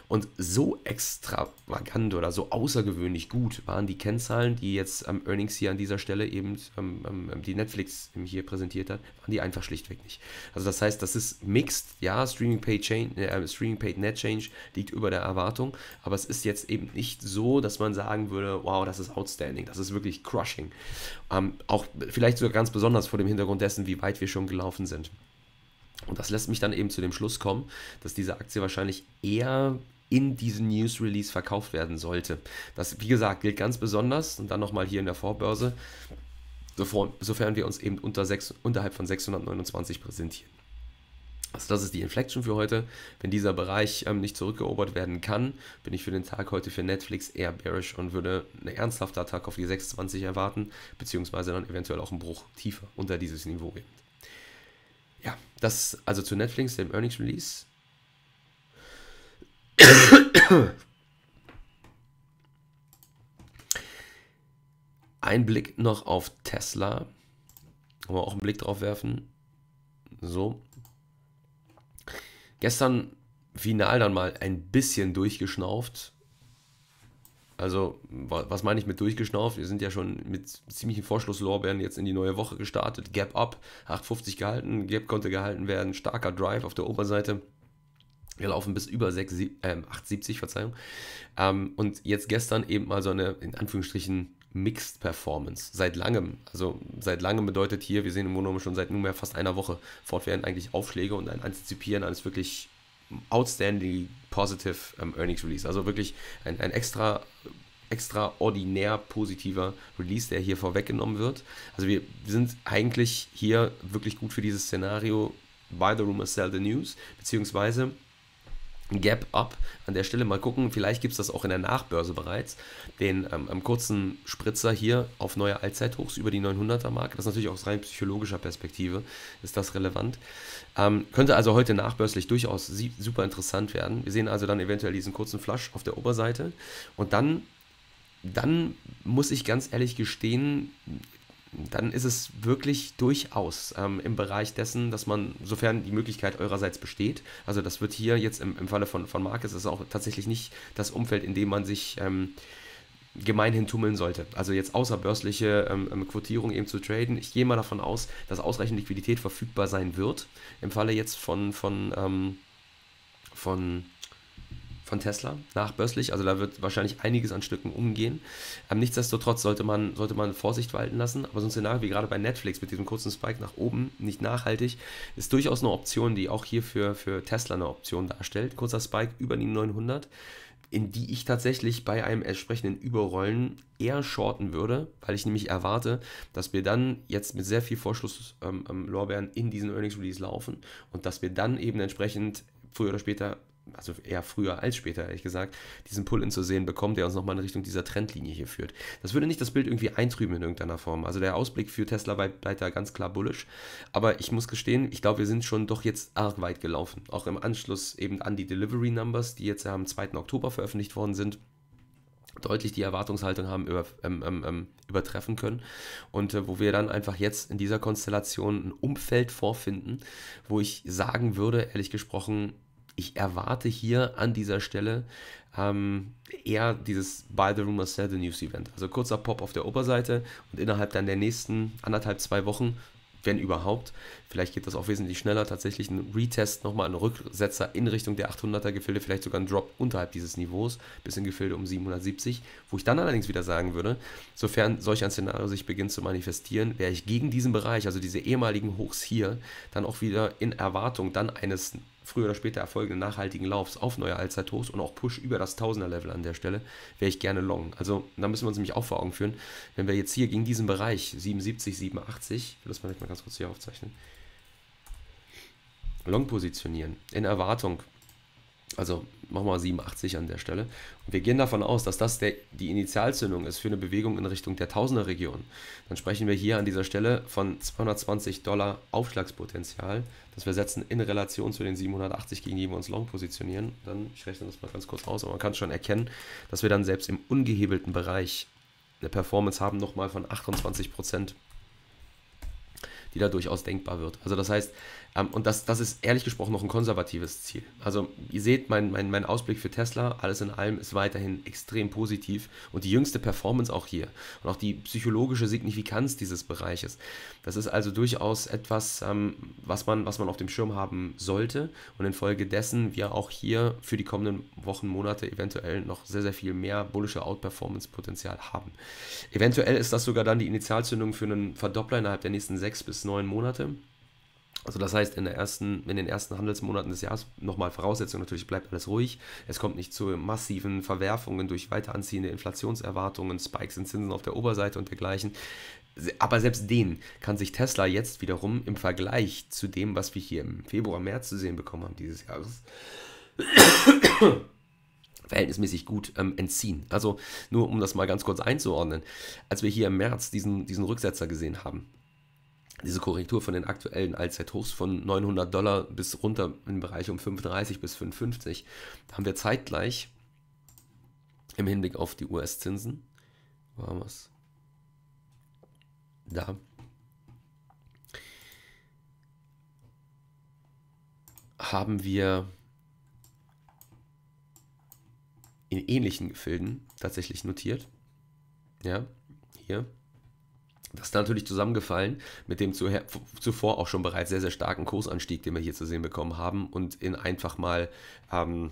[SPEAKER 1] und so extravagant oder so außergewöhnlich gut waren die Kennzahlen, die jetzt am Earnings hier an dieser Stelle eben ähm, ähm, die Netflix hier präsentiert hat, waren die einfach schlichtweg nicht. Also das heißt, das ist mixed, ja, Streaming Paid, Change, äh, Streaming Paid Net Change liegt über der Erwartung, aber es ist jetzt eben nicht so, dass man sagen würde, wow, das ist outstanding, das ist wirklich crushing. Ähm, auch vielleicht sogar ganz besonders vor dem Hintergrund dessen, wie weit wir schon gelaufen sind. Und das lässt mich dann eben zu dem Schluss kommen, dass diese Aktie wahrscheinlich eher in diesem News Release verkauft werden sollte. Das, wie gesagt, gilt ganz besonders und dann nochmal hier in der Vorbörse, sofern wir uns eben unter 6, unterhalb von 629 präsentieren. Also das ist die Inflection für heute. Wenn dieser Bereich ähm, nicht zurückerobert werden kann, bin ich für den Tag heute für Netflix eher bearish und würde eine ernsthafte Attacke auf die 620 erwarten, beziehungsweise dann eventuell auch einen Bruch tiefer unter dieses Niveau geben. Ja, das also zu Netflix, dem Earnings Release. Ein Blick noch auf Tesla. Wollen wir auch einen Blick drauf werfen. So, Gestern final dann mal ein bisschen durchgeschnauft. Also, was meine ich mit durchgeschnauft? Wir sind ja schon mit ziemlichen Vorschlusslorbeeren jetzt in die neue Woche gestartet. Gap up, 850 gehalten, Gap konnte gehalten werden, starker Drive auf der Oberseite. Wir laufen bis über 6, äh, 870, Verzeihung. Ähm, und jetzt gestern eben mal so eine, in Anführungsstrichen, Mixed Performance. Seit langem. Also seit langem bedeutet hier, wir sehen im Grunde schon seit nunmehr fast einer Woche fortwährend eigentlich Aufschläge und ein Antizipieren eines wirklich outstanding positive ähm, Earnings Release. Also wirklich ein, ein extra extraordinär positiver Release, der hier vorweggenommen wird. Also wir sind eigentlich hier wirklich gut für dieses Szenario Buy the rumor, sell the news, beziehungsweise Gap Up an der Stelle mal gucken. Vielleicht gibt es das auch in der Nachbörse bereits. Den ähm, kurzen Spritzer hier auf neue Allzeithochs über die 900er Marke. Das ist natürlich aus rein psychologischer Perspektive ist das relevant. Ähm, könnte also heute nachbörslich durchaus super interessant werden. Wir sehen also dann eventuell diesen kurzen Flush auf der Oberseite. Und dann, dann muss ich ganz ehrlich gestehen, dann ist es wirklich durchaus ähm, im Bereich dessen, dass man, sofern die Möglichkeit eurerseits besteht, also das wird hier jetzt im, im Falle von, von Marcus, ist auch tatsächlich nicht das Umfeld, in dem man sich ähm, gemeinhin tummeln sollte. Also jetzt außerbörsliche ähm, ähm, Quotierung eben zu traden. Ich gehe mal davon aus, dass ausreichend Liquidität verfügbar sein wird. Im Falle jetzt von, von, ähm, von von Tesla nachbörslich. Also da wird wahrscheinlich einiges an Stücken umgehen. Ähm, nichtsdestotrotz sollte man, sollte man Vorsicht walten lassen. Aber so ein Szenario wie gerade bei Netflix mit diesem kurzen Spike nach oben, nicht nachhaltig, ist durchaus eine Option, die auch hier für, für Tesla eine Option darstellt. Kurzer Spike über die 900 in die ich tatsächlich bei einem entsprechenden Überrollen eher shorten würde, weil ich nämlich erwarte, dass wir dann jetzt mit sehr viel Vorschlusslorbeeren ähm, ähm in diesen Earnings Release laufen und dass wir dann eben entsprechend früher oder später also eher früher als später, ehrlich gesagt, diesen Pull-In zu sehen bekommt, der uns nochmal in Richtung dieser Trendlinie hier führt. Das würde nicht das Bild irgendwie eintrüben in irgendeiner Form. Also der Ausblick für Tesla bleibt da ganz klar bullish. Aber ich muss gestehen, ich glaube, wir sind schon doch jetzt arg weit gelaufen. Auch im Anschluss eben an die Delivery Numbers, die jetzt am 2. Oktober veröffentlicht worden sind deutlich die Erwartungshaltung haben über, ähm, ähm, ähm, übertreffen können und äh, wo wir dann einfach jetzt in dieser Konstellation ein Umfeld vorfinden, wo ich sagen würde, ehrlich gesprochen, ich erwarte hier an dieser Stelle ähm, eher dieses Buy the Rumor Sell the News Event. Also kurzer Pop auf der Oberseite und innerhalb dann der nächsten anderthalb, zwei Wochen, wenn überhaupt, vielleicht geht das auch wesentlich schneller, tatsächlich ein Retest, nochmal ein Rücksetzer in Richtung der 800er Gefilde, vielleicht sogar ein Drop unterhalb dieses Niveaus, bis in Gefilde um 770, wo ich dann allerdings wieder sagen würde, sofern solch ein Szenario sich beginnt zu manifestieren, wäre ich gegen diesen Bereich, also diese ehemaligen Hochs hier, dann auch wieder in Erwartung dann eines früher oder später erfolgenden nachhaltigen Laufs auf neue Allzeithochs und auch Push über das Tausender-Level an der Stelle, wäre ich gerne long. Also da müssen wir uns nämlich auch vor Augen führen, wenn wir jetzt hier gegen diesen Bereich 77, 87, ich will das mal ganz kurz hier aufzeichnen, long positionieren, in Erwartung also machen wir mal 87 an der Stelle. Und wir gehen davon aus, dass das der, die Initialzündung ist für eine Bewegung in Richtung der Tausender-Region. Dann sprechen wir hier an dieser Stelle von 220 Dollar Aufschlagspotenzial, das wir setzen in Relation zu den 780, gegen die wir uns long positionieren. Dann, ich rechne das mal ganz kurz aus, aber man kann schon erkennen, dass wir dann selbst im ungehebelten Bereich eine Performance haben, nochmal von 28 Prozent die da durchaus denkbar wird. Also das heißt, ähm, und das, das ist ehrlich gesprochen noch ein konservatives Ziel. Also ihr seht, mein, mein, mein Ausblick für Tesla, alles in allem, ist weiterhin extrem positiv und die jüngste Performance auch hier und auch die psychologische Signifikanz dieses Bereiches. Das ist also durchaus etwas, ähm, was, man, was man auf dem Schirm haben sollte und infolgedessen wir auch hier für die kommenden Wochen, Monate eventuell noch sehr, sehr viel mehr bullische Outperformance-Potenzial haben. Eventuell ist das sogar dann die Initialzündung für einen Verdoppler innerhalb der nächsten sechs bis neun Monate. Also das heißt, in, der ersten, in den ersten Handelsmonaten des Jahres nochmal Voraussetzung, natürlich bleibt alles ruhig. Es kommt nicht zu massiven Verwerfungen durch weiter anziehende Inflationserwartungen, Spikes in Zinsen auf der Oberseite und dergleichen. Aber selbst den kann sich Tesla jetzt wiederum im Vergleich zu dem, was wir hier im Februar, März zu sehen bekommen haben dieses Jahres, verhältnismäßig gut ähm, entziehen. Also nur um das mal ganz kurz einzuordnen, als wir hier im März diesen, diesen Rücksetzer gesehen haben, diese Korrektur von den aktuellen Allzeithochs von 900 Dollar bis runter im Bereich um 35 bis 55, haben wir zeitgleich im Hinblick auf die US-Zinsen, wo haben wir es? Da. Haben wir in ähnlichen Gefilden tatsächlich notiert. Ja, hier das ist natürlich zusammengefallen mit dem zuvor auch schon bereits sehr, sehr starken Kursanstieg, den wir hier zu sehen bekommen haben und in einfach mal ähm,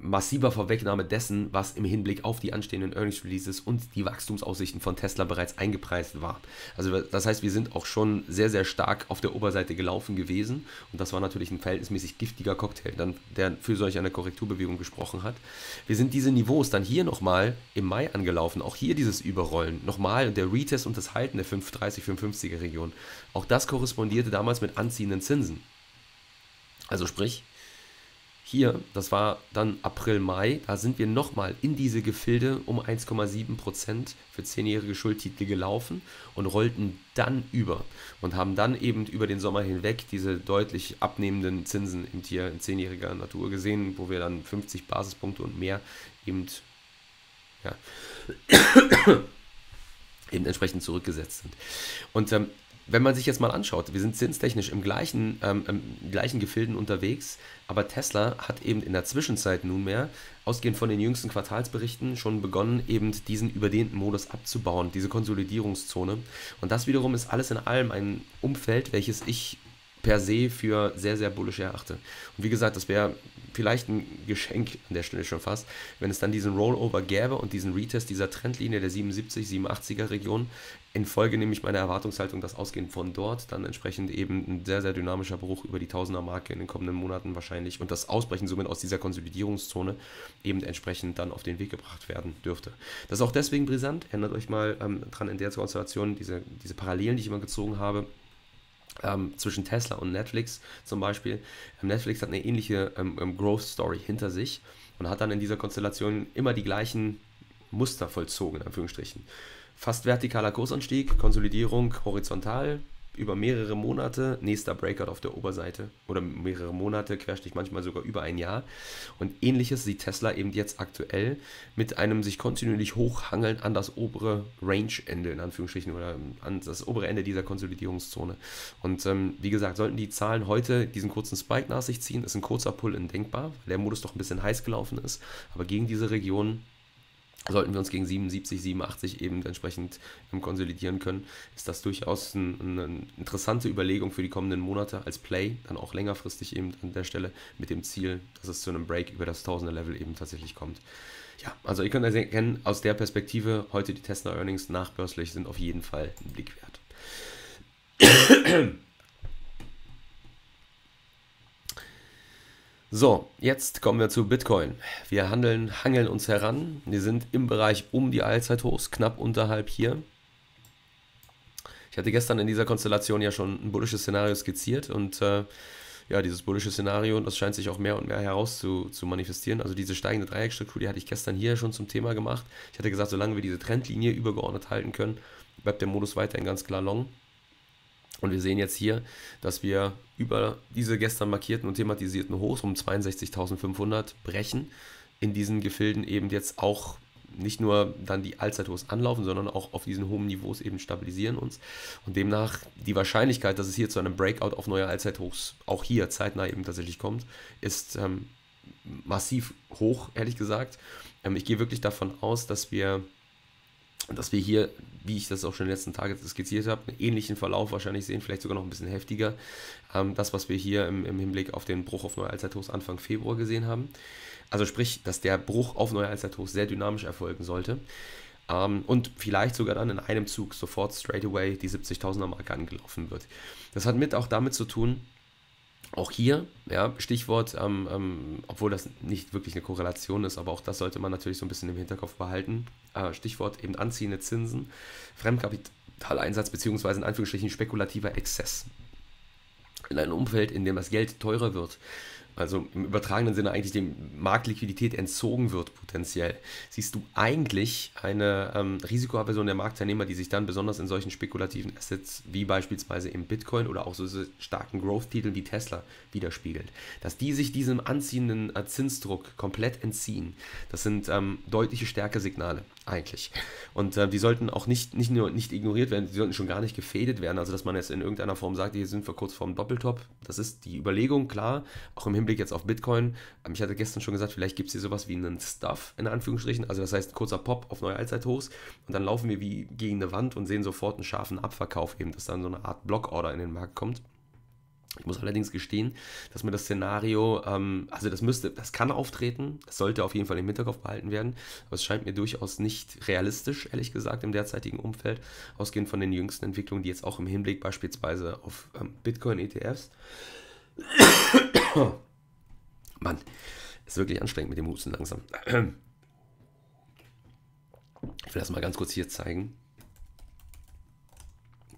[SPEAKER 1] massiver Vorwegnahme dessen, was im Hinblick auf die anstehenden Earnings Releases und die Wachstumsaussichten von Tesla bereits eingepreist war. Also das heißt, wir sind auch schon sehr, sehr stark auf der Oberseite gelaufen gewesen und das war natürlich ein verhältnismäßig giftiger Cocktail, dann, der für solch eine Korrekturbewegung gesprochen hat. Wir sind diese Niveaus dann hier nochmal im Mai angelaufen, auch hier dieses Überrollen, nochmal der Retest und das Halten der 530, 550er Region. Auch das korrespondierte damals mit anziehenden Zinsen. Also sprich, hier, das war dann April, Mai, da sind wir nochmal in diese Gefilde um 1,7% für 10-jährige Schuldtitel gelaufen und rollten dann über und haben dann eben über den Sommer hinweg diese deutlich abnehmenden Zinsen im Tier in 10-jähriger Natur gesehen, wo wir dann 50 Basispunkte und mehr eben, ja, eben entsprechend zurückgesetzt sind. Und ähm, wenn man sich jetzt mal anschaut, wir sind zinstechnisch im gleichen, ähm, im gleichen Gefilden unterwegs, aber Tesla hat eben in der Zwischenzeit nunmehr, ausgehend von den jüngsten Quartalsberichten, schon begonnen, eben diesen überdehnten Modus abzubauen, diese Konsolidierungszone. Und das wiederum ist alles in allem ein Umfeld, welches ich per se für sehr, sehr bullisch erachte. Und wie gesagt, das wäre vielleicht ein Geschenk an der Stelle schon fast, wenn es dann diesen Rollover gäbe und diesen Retest dieser Trendlinie der 77, 87er Region, infolge nämlich meiner Erwartungshaltung, dass ausgehend von dort dann entsprechend eben ein sehr, sehr dynamischer Bruch über die Tausender-Marke in den kommenden Monaten wahrscheinlich und das Ausbrechen somit aus dieser Konsolidierungszone eben entsprechend dann auf den Weg gebracht werden dürfte. Das ist auch deswegen brisant, erinnert euch mal ähm, dran in der Konstellation, diese, diese Parallelen, die ich immer gezogen habe, ähm, zwischen Tesla und Netflix zum Beispiel. Ähm, Netflix hat eine ähnliche ähm, ähm, Growth Story hinter sich und hat dann in dieser Konstellation immer die gleichen Muster vollzogen, in Anführungsstrichen. Fast vertikaler Kursanstieg, Konsolidierung horizontal, über mehrere Monate, nächster Breakout auf der Oberseite oder mehrere Monate, Querstrich manchmal sogar über ein Jahr. Und ähnliches sieht Tesla eben jetzt aktuell mit einem sich kontinuierlich hochhangeln an das obere Range-Ende, in Anführungsstrichen, oder an das obere Ende dieser Konsolidierungszone. Und ähm, wie gesagt, sollten die Zahlen heute diesen kurzen Spike nach sich ziehen, ist ein kurzer Pull-in denkbar, weil der Modus doch ein bisschen heiß gelaufen ist. Aber gegen diese Region sollten wir uns gegen 77, 87 eben entsprechend ähm, konsolidieren können, ist das durchaus ein, eine interessante Überlegung für die kommenden Monate als Play, dann auch längerfristig eben an der Stelle mit dem Ziel, dass es zu einem Break über das Tausender-Level eben tatsächlich kommt. Ja, also ihr könnt erkennen, aus der Perspektive, heute die Tesla Earnings nachbörslich sind auf jeden Fall ein Blick wert. So, jetzt kommen wir zu Bitcoin. Wir handeln, hangeln uns heran. Wir sind im Bereich um die Allzeithochs, knapp unterhalb hier. Ich hatte gestern in dieser Konstellation ja schon ein bullisches Szenario skizziert und äh, ja, dieses bullische Szenario, das scheint sich auch mehr und mehr heraus zu, zu manifestieren. Also diese steigende Dreieckstruktur, die hatte ich gestern hier schon zum Thema gemacht. Ich hatte gesagt, solange wir diese Trendlinie übergeordnet halten können, bleibt der Modus weiterhin ganz klar long. Und wir sehen jetzt hier, dass wir über diese gestern markierten und thematisierten Hochs um 62.500 brechen. In diesen Gefilden eben jetzt auch nicht nur dann die Allzeithochs anlaufen, sondern auch auf diesen hohen Niveaus eben stabilisieren uns. Und demnach die Wahrscheinlichkeit, dass es hier zu einem Breakout auf neue Allzeithochs auch hier zeitnah eben tatsächlich kommt, ist ähm, massiv hoch, ehrlich gesagt. Ähm, ich gehe wirklich davon aus, dass wir dass wir hier, wie ich das auch schon in den letzten Tagen skizziert habe, einen ähnlichen Verlauf wahrscheinlich sehen, vielleicht sogar noch ein bisschen heftiger. Ähm, das, was wir hier im, im, Hinblick auf den Bruch auf neue Allzeithochs Anfang Februar gesehen haben. Also sprich, dass der Bruch auf neue Allzeithochs sehr dynamisch erfolgen sollte. Ähm, und vielleicht sogar dann in einem Zug sofort straight away die 70.000er Marke angelaufen wird. Das hat mit auch damit zu tun, auch hier, ja, Stichwort, ähm, ähm, obwohl das nicht wirklich eine Korrelation ist, aber auch das sollte man natürlich so ein bisschen im Hinterkopf behalten. Äh, Stichwort eben anziehende Zinsen, Fremdkapitaleinsatz beziehungsweise in Anführungsstrichen spekulativer Exzess. In einem Umfeld, in dem das Geld teurer wird, also im übertragenen Sinne eigentlich dem Marktliquidität entzogen wird potenziell, siehst du eigentlich eine ähm, Risikoaversion der Marktteilnehmer, die sich dann besonders in solchen spekulativen Assets wie beispielsweise im Bitcoin oder auch so starken Growth-Titeln wie Tesla widerspiegelt. Dass die sich diesem anziehenden äh, Zinsdruck komplett entziehen, das sind ähm, deutliche Stärkesignale eigentlich. Und äh, die sollten auch nicht, nicht nur nicht ignoriert werden, die sollten schon gar nicht gefädet werden. Also dass man jetzt in irgendeiner Form sagt, hier sind wir kurz vorm Doppeltop. Das ist die Überlegung, klar, auch im Hinblick jetzt auf Bitcoin. Ähm, ich hatte gestern schon gesagt, vielleicht gibt es hier sowas wie einen Stuff, in Anführungsstrichen. Also das heißt, kurzer Pop auf neue Allzeithochs und dann laufen wir wie gegen eine Wand und sehen sofort einen scharfen Abverkauf eben, dass dann so eine Art Blockorder in den Markt kommt. Ich muss allerdings gestehen, dass mir das Szenario, ähm, also das müsste, das kann auftreten, das sollte auf jeden Fall im Hinterkopf behalten werden, aber es scheint mir durchaus nicht realistisch, ehrlich gesagt, im derzeitigen Umfeld, ausgehend von den jüngsten Entwicklungen, die jetzt auch im Hinblick beispielsweise auf ähm, Bitcoin-ETFs. Mann, ist wirklich anstrengend mit dem Husten langsam. Ich will das mal ganz kurz hier zeigen.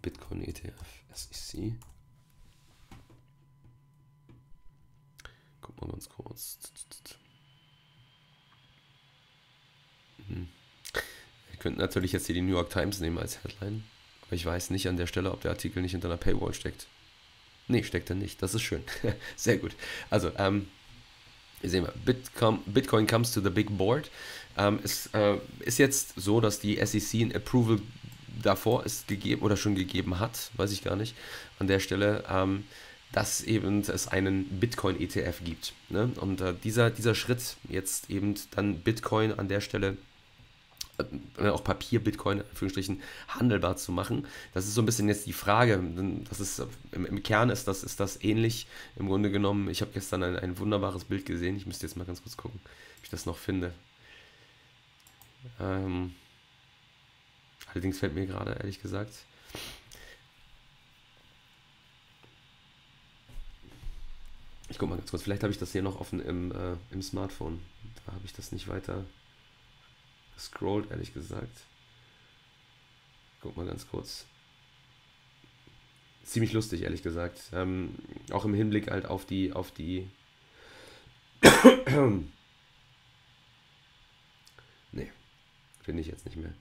[SPEAKER 1] Bitcoin ETF, SEC. Mal ganz kurz. Hm. Wir könnten natürlich jetzt hier die New York Times nehmen als Headline. Aber ich weiß nicht an der Stelle, ob der Artikel nicht hinter einer Paywall steckt. Nee, steckt er nicht. Das ist schön. Sehr gut. Also, ähm, wir sehen Bitcoin, Bitcoin comes to the big board. Ähm, es äh, ist jetzt so, dass die SEC ein Approval davor ist gegeben oder schon gegeben hat, weiß ich gar nicht, an der Stelle. Ähm, dass eben es einen Bitcoin-ETF gibt. Ne? Und äh, dieser, dieser Schritt, jetzt eben dann Bitcoin an der Stelle, äh, auch Papier-Bitcoin, Anführungsstrichen, handelbar zu machen, das ist so ein bisschen jetzt die Frage. Das ist, im, im Kern ist das, ist das ähnlich. Im Grunde genommen, ich habe gestern ein, ein wunderbares Bild gesehen. Ich müsste jetzt mal ganz kurz gucken, ob ich das noch finde. Ähm, allerdings fällt mir gerade, ehrlich gesagt, Ich guck mal ganz kurz, vielleicht habe ich das hier noch offen im, äh, im Smartphone. Da habe ich das nicht weiter gescrollt, ehrlich gesagt. Guck mal ganz kurz. Ziemlich lustig, ehrlich gesagt. Ähm, auch im Hinblick halt auf die, auf die. nee, finde ich jetzt nicht mehr.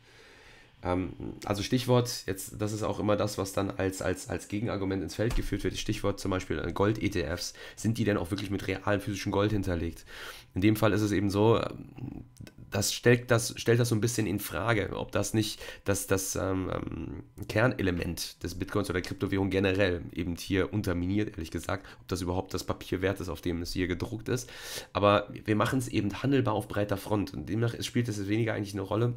[SPEAKER 1] Ähm, also Stichwort, jetzt, das ist auch immer das, was dann als, als, als Gegenargument ins Feld geführt wird. Stichwort zum Beispiel Gold-ETFs. Sind die denn auch wirklich mit realem physischen Gold hinterlegt? In dem Fall ist es eben so, ähm, das stellt das, stellt das so ein bisschen in Frage, ob das nicht das, das ähm, ähm, Kernelement des Bitcoins oder der Kryptowährung generell eben hier unterminiert, ehrlich gesagt, ob das überhaupt das Papier wert ist, auf dem es hier gedruckt ist. Aber wir machen es eben handelbar auf breiter Front und demnach spielt es weniger eigentlich eine Rolle,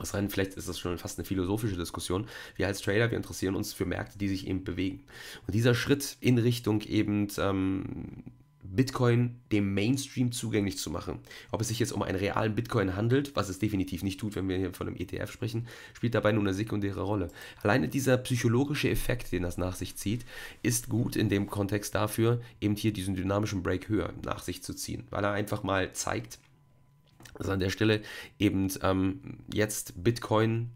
[SPEAKER 1] was rein, vielleicht ist das schon fast eine philosophische Diskussion. Wir als Trader, wir interessieren uns für Märkte, die sich eben bewegen. Und dieser Schritt in Richtung eben ähm, Bitcoin dem Mainstream zugänglich zu machen. Ob es sich jetzt um einen realen Bitcoin handelt, was es definitiv nicht tut, wenn wir hier von einem ETF sprechen, spielt dabei nur eine sekundäre Rolle. Alleine dieser psychologische Effekt, den das nach sich zieht, ist gut in dem Kontext dafür, eben hier diesen dynamischen Break höher nach sich zu ziehen, weil er einfach mal zeigt, also an der Stelle eben ähm, jetzt Bitcoin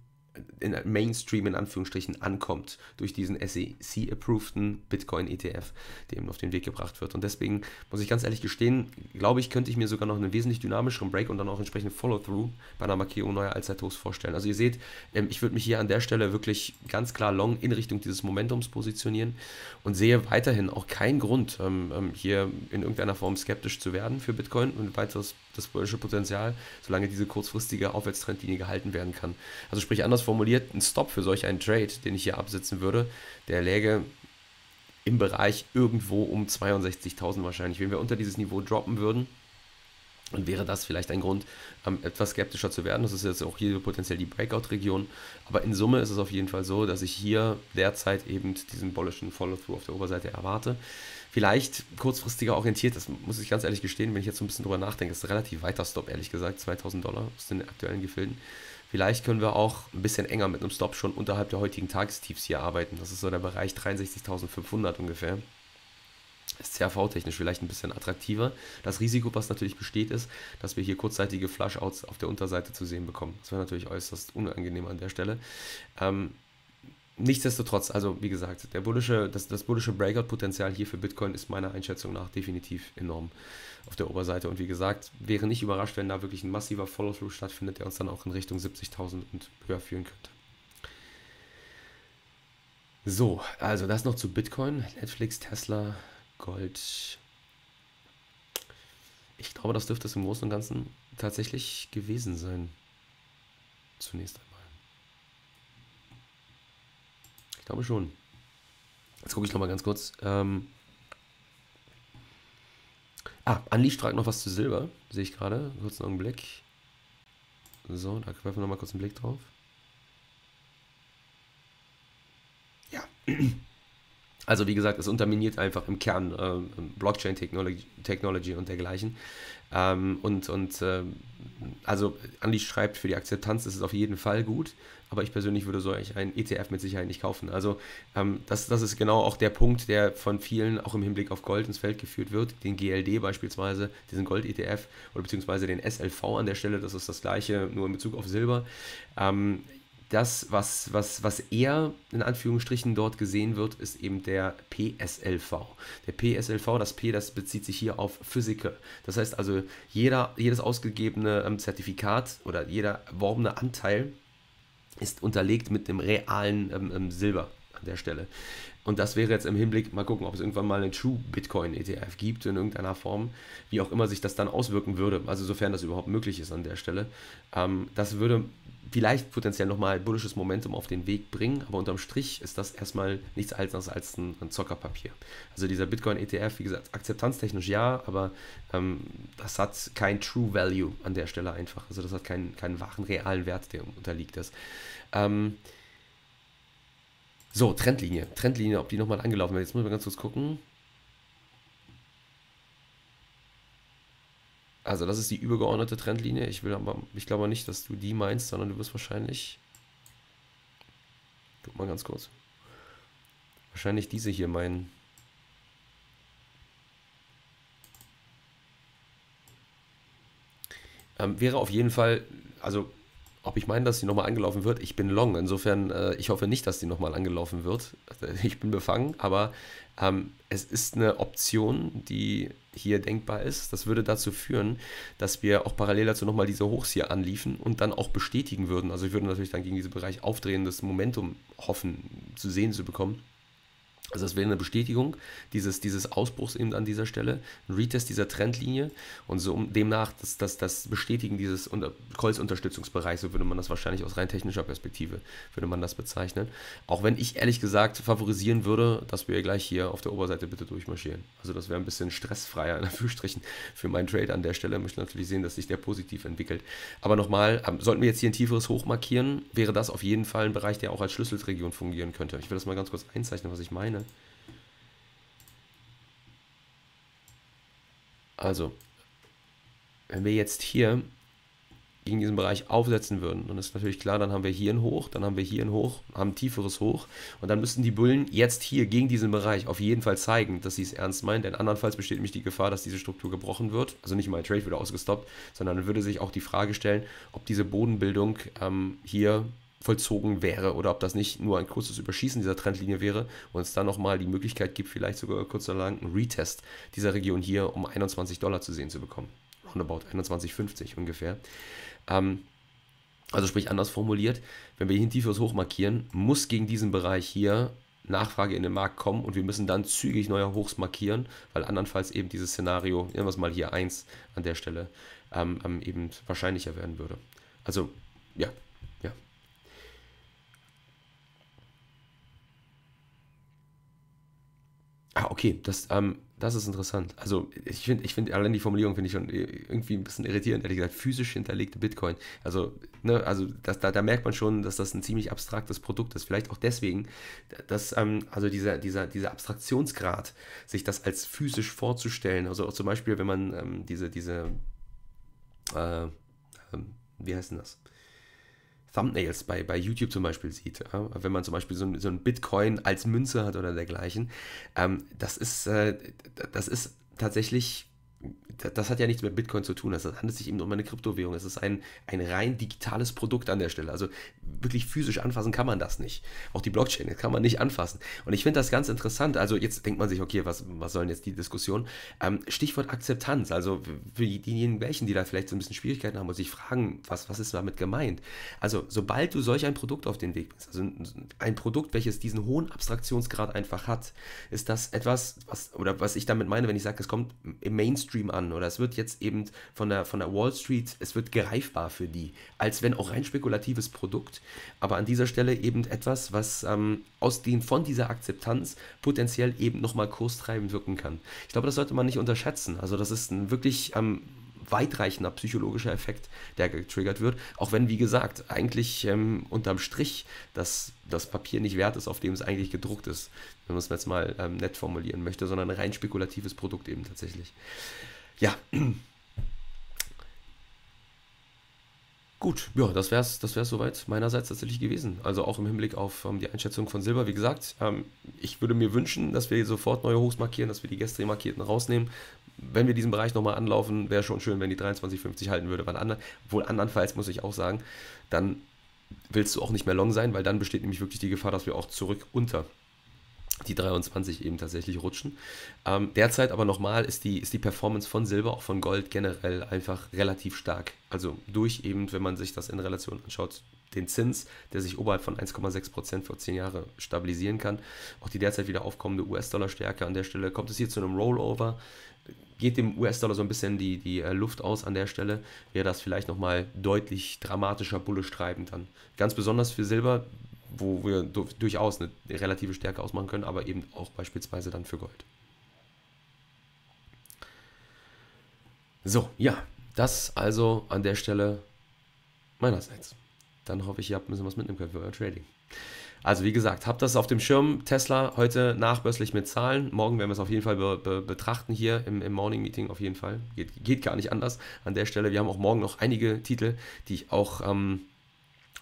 [SPEAKER 1] in Mainstream in Anführungsstrichen ankommt durch diesen SEC-approveden Bitcoin-ETF, der eben auf den Weg gebracht wird. Und deswegen muss ich ganz ehrlich gestehen, glaube ich, könnte ich mir sogar noch einen wesentlich dynamischeren Break und dann auch entsprechend Follow-through bei einer Markierung neuer Allzeithochs vorstellen. Also ihr seht, ähm, ich würde mich hier an der Stelle wirklich ganz klar long in Richtung dieses Momentums positionieren und sehe weiterhin auch keinen Grund, ähm, ähm, hier in irgendeiner Form skeptisch zu werden für Bitcoin und weiteres das bullische Potenzial, solange diese kurzfristige Aufwärtstrendlinie gehalten werden kann. Also sprich anders formuliert, ein Stop für solch einen Trade, den ich hier absetzen würde, der läge im Bereich irgendwo um 62.000 wahrscheinlich. Wenn wir unter dieses Niveau droppen würden, dann wäre das vielleicht ein Grund, ähm, etwas skeptischer zu werden. Das ist jetzt auch hier potenziell die Breakout-Region. Aber in Summe ist es auf jeden Fall so, dass ich hier derzeit eben diesen bullischen Follow-through auf der Oberseite erwarte vielleicht kurzfristiger orientiert, das muss ich ganz ehrlich gestehen, wenn ich jetzt so ein bisschen drüber nachdenke, ist ein relativ weiter Stop, ehrlich gesagt, 2000 Dollar aus den aktuellen Gefilden. Vielleicht können wir auch ein bisschen enger mit einem Stop schon unterhalb der heutigen Tagestiefs hier arbeiten. Das ist so der Bereich 63.500 ungefähr. Ist CRV-technisch vielleicht ein bisschen attraktiver. Das Risiko, was natürlich besteht, ist, dass wir hier kurzzeitige Flushouts auf der Unterseite zu sehen bekommen. Das wäre natürlich äußerst unangenehm an der Stelle. Ähm, nichtsdestotrotz, also wie gesagt, der bullische, das, das bullische Breakout-Potenzial hier für Bitcoin ist meiner Einschätzung nach definitiv enorm auf der Oberseite. Und wie gesagt, wäre nicht überrascht, wenn da wirklich ein massiver Follow-through stattfindet, der uns dann auch in Richtung 70.000 und höher führen könnte. So, also das noch zu Bitcoin, Netflix, Tesla, Gold. Ich glaube, das dürfte es im Großen und Ganzen tatsächlich gewesen sein. Zunächst einmal. Ich glaube schon. Jetzt gucke ich nochmal ganz kurz. Ähm ah, Unleashed fragt noch was zu Silber. Sehe ich gerade. Kurz einen Augenblick. So, da werfen wir nochmal kurz einen Blick drauf. Ja. Also wie gesagt, es unterminiert einfach im Kern äh, Blockchain-Technology Technology und dergleichen. Ähm, und und äh, also Andi schreibt, für die Akzeptanz ist es auf jeden Fall gut, aber ich persönlich würde so ein ETF mit Sicherheit nicht kaufen. Also ähm, das, das ist genau auch der Punkt, der von vielen auch im Hinblick auf Gold ins Feld geführt wird. Den GLD beispielsweise, diesen Gold-ETF oder beziehungsweise den SLV an der Stelle, das ist das gleiche, nur in Bezug auf Silber. Ähm, das, was, was, was eher in Anführungsstrichen dort gesehen wird, ist eben der PSLV. Der PSLV, das P, das bezieht sich hier auf Physiker. Das heißt also, jeder, jedes ausgegebene ähm, Zertifikat oder jeder erworbene Anteil ist unterlegt mit dem realen ähm, ähm Silber an der Stelle. Und das wäre jetzt im Hinblick, mal gucken, ob es irgendwann mal einen True Bitcoin ETF gibt in irgendeiner Form, wie auch immer sich das dann auswirken würde, also sofern das überhaupt möglich ist an der Stelle. Ähm, das würde vielleicht potenziell nochmal bullisches Momentum auf den Weg bringen, aber unterm Strich ist das erstmal nichts anderes als ein, ein Zockerpapier. Also dieser Bitcoin-ETF, wie gesagt, akzeptanztechnisch ja, aber ähm, das hat kein True Value an der Stelle einfach. Also das hat keinen, keinen wahren, realen Wert, der unterliegt ist. Ähm, so, Trendlinie. Trendlinie, ob die nochmal angelaufen wird. Jetzt muss ich mal ganz kurz gucken. Also das ist die übergeordnete Trendlinie. Ich will aber, ich glaube nicht, dass du die meinst, sondern du wirst wahrscheinlich. Guck mal ganz kurz. Wahrscheinlich diese hier meinen. Ähm, wäre auf jeden Fall, also ob ich meine, dass sie nochmal angelaufen wird, ich bin long. Insofern, äh, ich hoffe nicht, dass die nochmal angelaufen wird. Ich bin befangen, aber ähm, es ist eine Option, die hier denkbar ist. Das würde dazu führen, dass wir auch parallel dazu nochmal diese Hochs hier anliefen und dann auch bestätigen würden. Also ich würde natürlich dann gegen diesen Bereich aufdrehendes Momentum hoffen zu sehen zu bekommen. Also das wäre eine Bestätigung dieses, dieses Ausbruchs eben an dieser Stelle, ein Retest dieser Trendlinie und so demnach das, das, das Bestätigen dieses Kreuzunterstützungsbereichs, so würde man das wahrscheinlich aus rein technischer Perspektive, würde man das bezeichnen. Auch wenn ich ehrlich gesagt favorisieren würde, dass wir gleich hier auf der Oberseite bitte durchmarschieren. Also das wäre ein bisschen stressfreier in Anführungsstrichen für meinen Trade an der Stelle. Ich möchte natürlich sehen, dass sich der positiv entwickelt. Aber nochmal, ähm, sollten wir jetzt hier ein tieferes Hoch markieren, wäre das auf jeden Fall ein Bereich, der auch als Schlüsselregion fungieren könnte. Ich will das mal ganz kurz einzeichnen, was ich meine. Also, wenn wir jetzt hier gegen diesen Bereich aufsetzen würden, dann ist natürlich klar, dann haben wir hier ein Hoch, dann haben wir hier ein Hoch, haben ein tieferes Hoch und dann müssten die Bullen jetzt hier gegen diesen Bereich auf jeden Fall zeigen, dass sie es ernst meinen, denn andernfalls besteht nämlich die Gefahr, dass diese Struktur gebrochen wird, also nicht mal ein Trade wieder ausgestoppt, sondern dann würde sich auch die Frage stellen, ob diese Bodenbildung ähm, hier vollzogen wäre oder ob das nicht nur ein kurzes Überschießen dieser Trendlinie wäre und es dann nochmal die Möglichkeit gibt, vielleicht sogar kurz oder lang einen Retest dieser Region hier um 21 Dollar zu sehen zu bekommen. Roundabout 21,50 ungefähr. Ähm, also sprich anders formuliert, wenn wir hier ein tiefes Hoch markieren, muss gegen diesen Bereich hier Nachfrage in den Markt kommen und wir müssen dann zügig neue Hochs markieren, weil andernfalls eben dieses Szenario, nehmen wir es mal hier 1 an der Stelle, ähm, ähm, eben wahrscheinlicher werden würde. Also ja, ja. Ah, okay, das, ähm, das ist interessant. Also ich finde, ich finde allein die Formulierung finde ich schon irgendwie ein bisschen irritierend, ehrlich gesagt. Physisch hinterlegte Bitcoin. Also, ne, also das, da, da merkt man schon, dass das ein ziemlich abstraktes Produkt ist. Vielleicht auch deswegen, dass ähm, also dieser, dieser, dieser Abstraktionsgrad, sich das als physisch vorzustellen. Also zum Beispiel, wenn man ähm, diese, diese, äh, ähm, wie heißt denn das? Thumbnails bei, bei YouTube zum Beispiel sieht, ja? wenn man zum Beispiel so ein, so ein Bitcoin als Münze hat oder dergleichen, ähm, das, ist, äh, das ist tatsächlich das hat ja nichts mit Bitcoin zu tun. Das handelt sich eben um eine Kryptowährung. Es ist ein, ein rein digitales Produkt an der Stelle. Also wirklich physisch anfassen kann man das nicht. Auch die Blockchain kann man nicht anfassen. Und ich finde das ganz interessant. Also jetzt denkt man sich, okay, was, was sollen jetzt die Diskussion? Ähm, Stichwort Akzeptanz. Also für diejenigen welchen, die da vielleicht so ein bisschen Schwierigkeiten haben und sich fragen, was, was ist damit gemeint? Also sobald du solch ein Produkt auf den Weg bist, also ein Produkt, welches diesen hohen Abstraktionsgrad einfach hat, ist das etwas, was, oder was ich damit meine, wenn ich sage, es kommt im Mainstream an oder es wird jetzt eben von der, von der Wall Street, es wird greifbar für die, als wenn auch rein spekulatives Produkt, aber an dieser Stelle eben etwas, was ähm, aus den, von dieser Akzeptanz potenziell eben nochmal kurstreibend wirken kann. Ich glaube, das sollte man nicht unterschätzen. Also das ist ein wirklich ähm, weitreichender psychologischer Effekt, der getriggert wird. Auch wenn, wie gesagt, eigentlich ähm, unterm Strich das, das Papier nicht wert ist, auf dem es eigentlich gedruckt ist, wenn man es jetzt mal ähm, nett formulieren möchte, sondern ein rein spekulatives Produkt eben tatsächlich. Ja. Gut, ja, das wäre es das wär's soweit meinerseits tatsächlich gewesen. Also auch im Hinblick auf ähm, die Einschätzung von Silber. Wie gesagt, ähm, ich würde mir wünschen, dass wir sofort neue Hochs markieren, dass wir die gestrigen markierten rausnehmen. Wenn wir diesen Bereich nochmal anlaufen, wäre schon schön, wenn die 23,50 halten würde. Weil andern, wohl andernfalls muss ich auch sagen, dann willst du auch nicht mehr long sein, weil dann besteht nämlich wirklich die Gefahr, dass wir auch zurück unter die 23 eben tatsächlich rutschen. Ähm, derzeit aber nochmal ist die, ist die Performance von Silber, auch von Gold generell einfach relativ stark. Also durch eben, wenn man sich das in Relation anschaut, den Zins, der sich oberhalb von 1,6% für 10 Jahre stabilisieren kann. Auch die derzeit wieder aufkommende US-Dollar-Stärke an der Stelle. Kommt es hier zu einem Rollover? Geht dem US-Dollar so ein bisschen die, die äh, Luft aus an der Stelle, wäre das vielleicht nochmal deutlich dramatischer bullisch treibend dann. Ganz besonders für Silber, wo wir durchaus eine relative Stärke ausmachen können, aber eben auch beispielsweise dann für Gold. So, ja, das also an der Stelle meinerseits. Dann hoffe ich, ihr habt ein bisschen was mitnehmen können für euer Trading. Also wie gesagt, habt das auf dem Schirm. Tesla heute nachbörslich mit Zahlen. Morgen werden wir es auf jeden Fall be be betrachten hier im, im, Morning Meeting auf jeden Fall. Geht, geht, gar nicht anders an der Stelle. Wir haben auch morgen noch einige Titel, die ich auch ähm,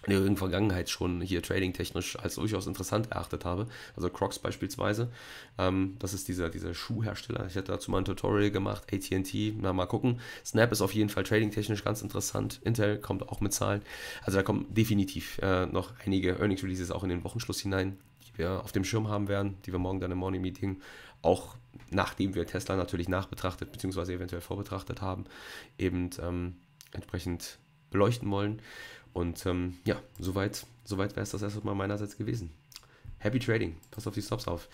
[SPEAKER 1] in der jüngeren Vergangenheit schon hier trading-technisch als durchaus interessant erachtet habe. Also Crocs beispielsweise. Ähm, das ist dieser, dieser Schuhhersteller. Ich hätte dazu mal ein Tutorial gemacht. ATT, na mal gucken. Snap ist auf jeden Fall trading-technisch ganz interessant. Intel kommt auch mit Zahlen. Also da kommen definitiv äh, noch einige Earnings-Releases auch in den Wochenschluss hinein, die wir auf dem Schirm haben werden, die wir morgen dann im Morning Meeting auch nachdem wir Tesla natürlich nachbetrachtet bzw. eventuell vorbetrachtet haben, eben ähm, entsprechend beleuchten wollen. Und ähm, ja, soweit, soweit wäre es das erstmal meinerseits gewesen. Happy Trading. Passt auf die Stops auf.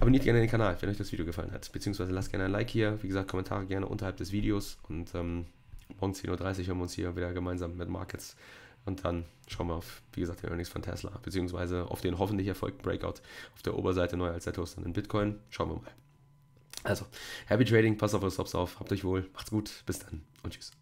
[SPEAKER 1] Abonniert gerne den Kanal, wenn euch das Video gefallen hat. Beziehungsweise lasst gerne ein Like hier. Wie gesagt, Kommentare gerne unterhalb des Videos. Und ähm, morgen 10.30 Uhr hören wir uns hier wieder gemeinsam mit Markets. Und dann schauen wir auf, wie gesagt, den Earnings von Tesla. Beziehungsweise auf den hoffentlich erfolgten Breakout auf der Oberseite neu als Allzeithost dann in Bitcoin. Schauen wir mal. Also, Happy Trading. Passt auf eure Stops auf. Habt euch wohl. Macht's gut. Bis dann und tschüss.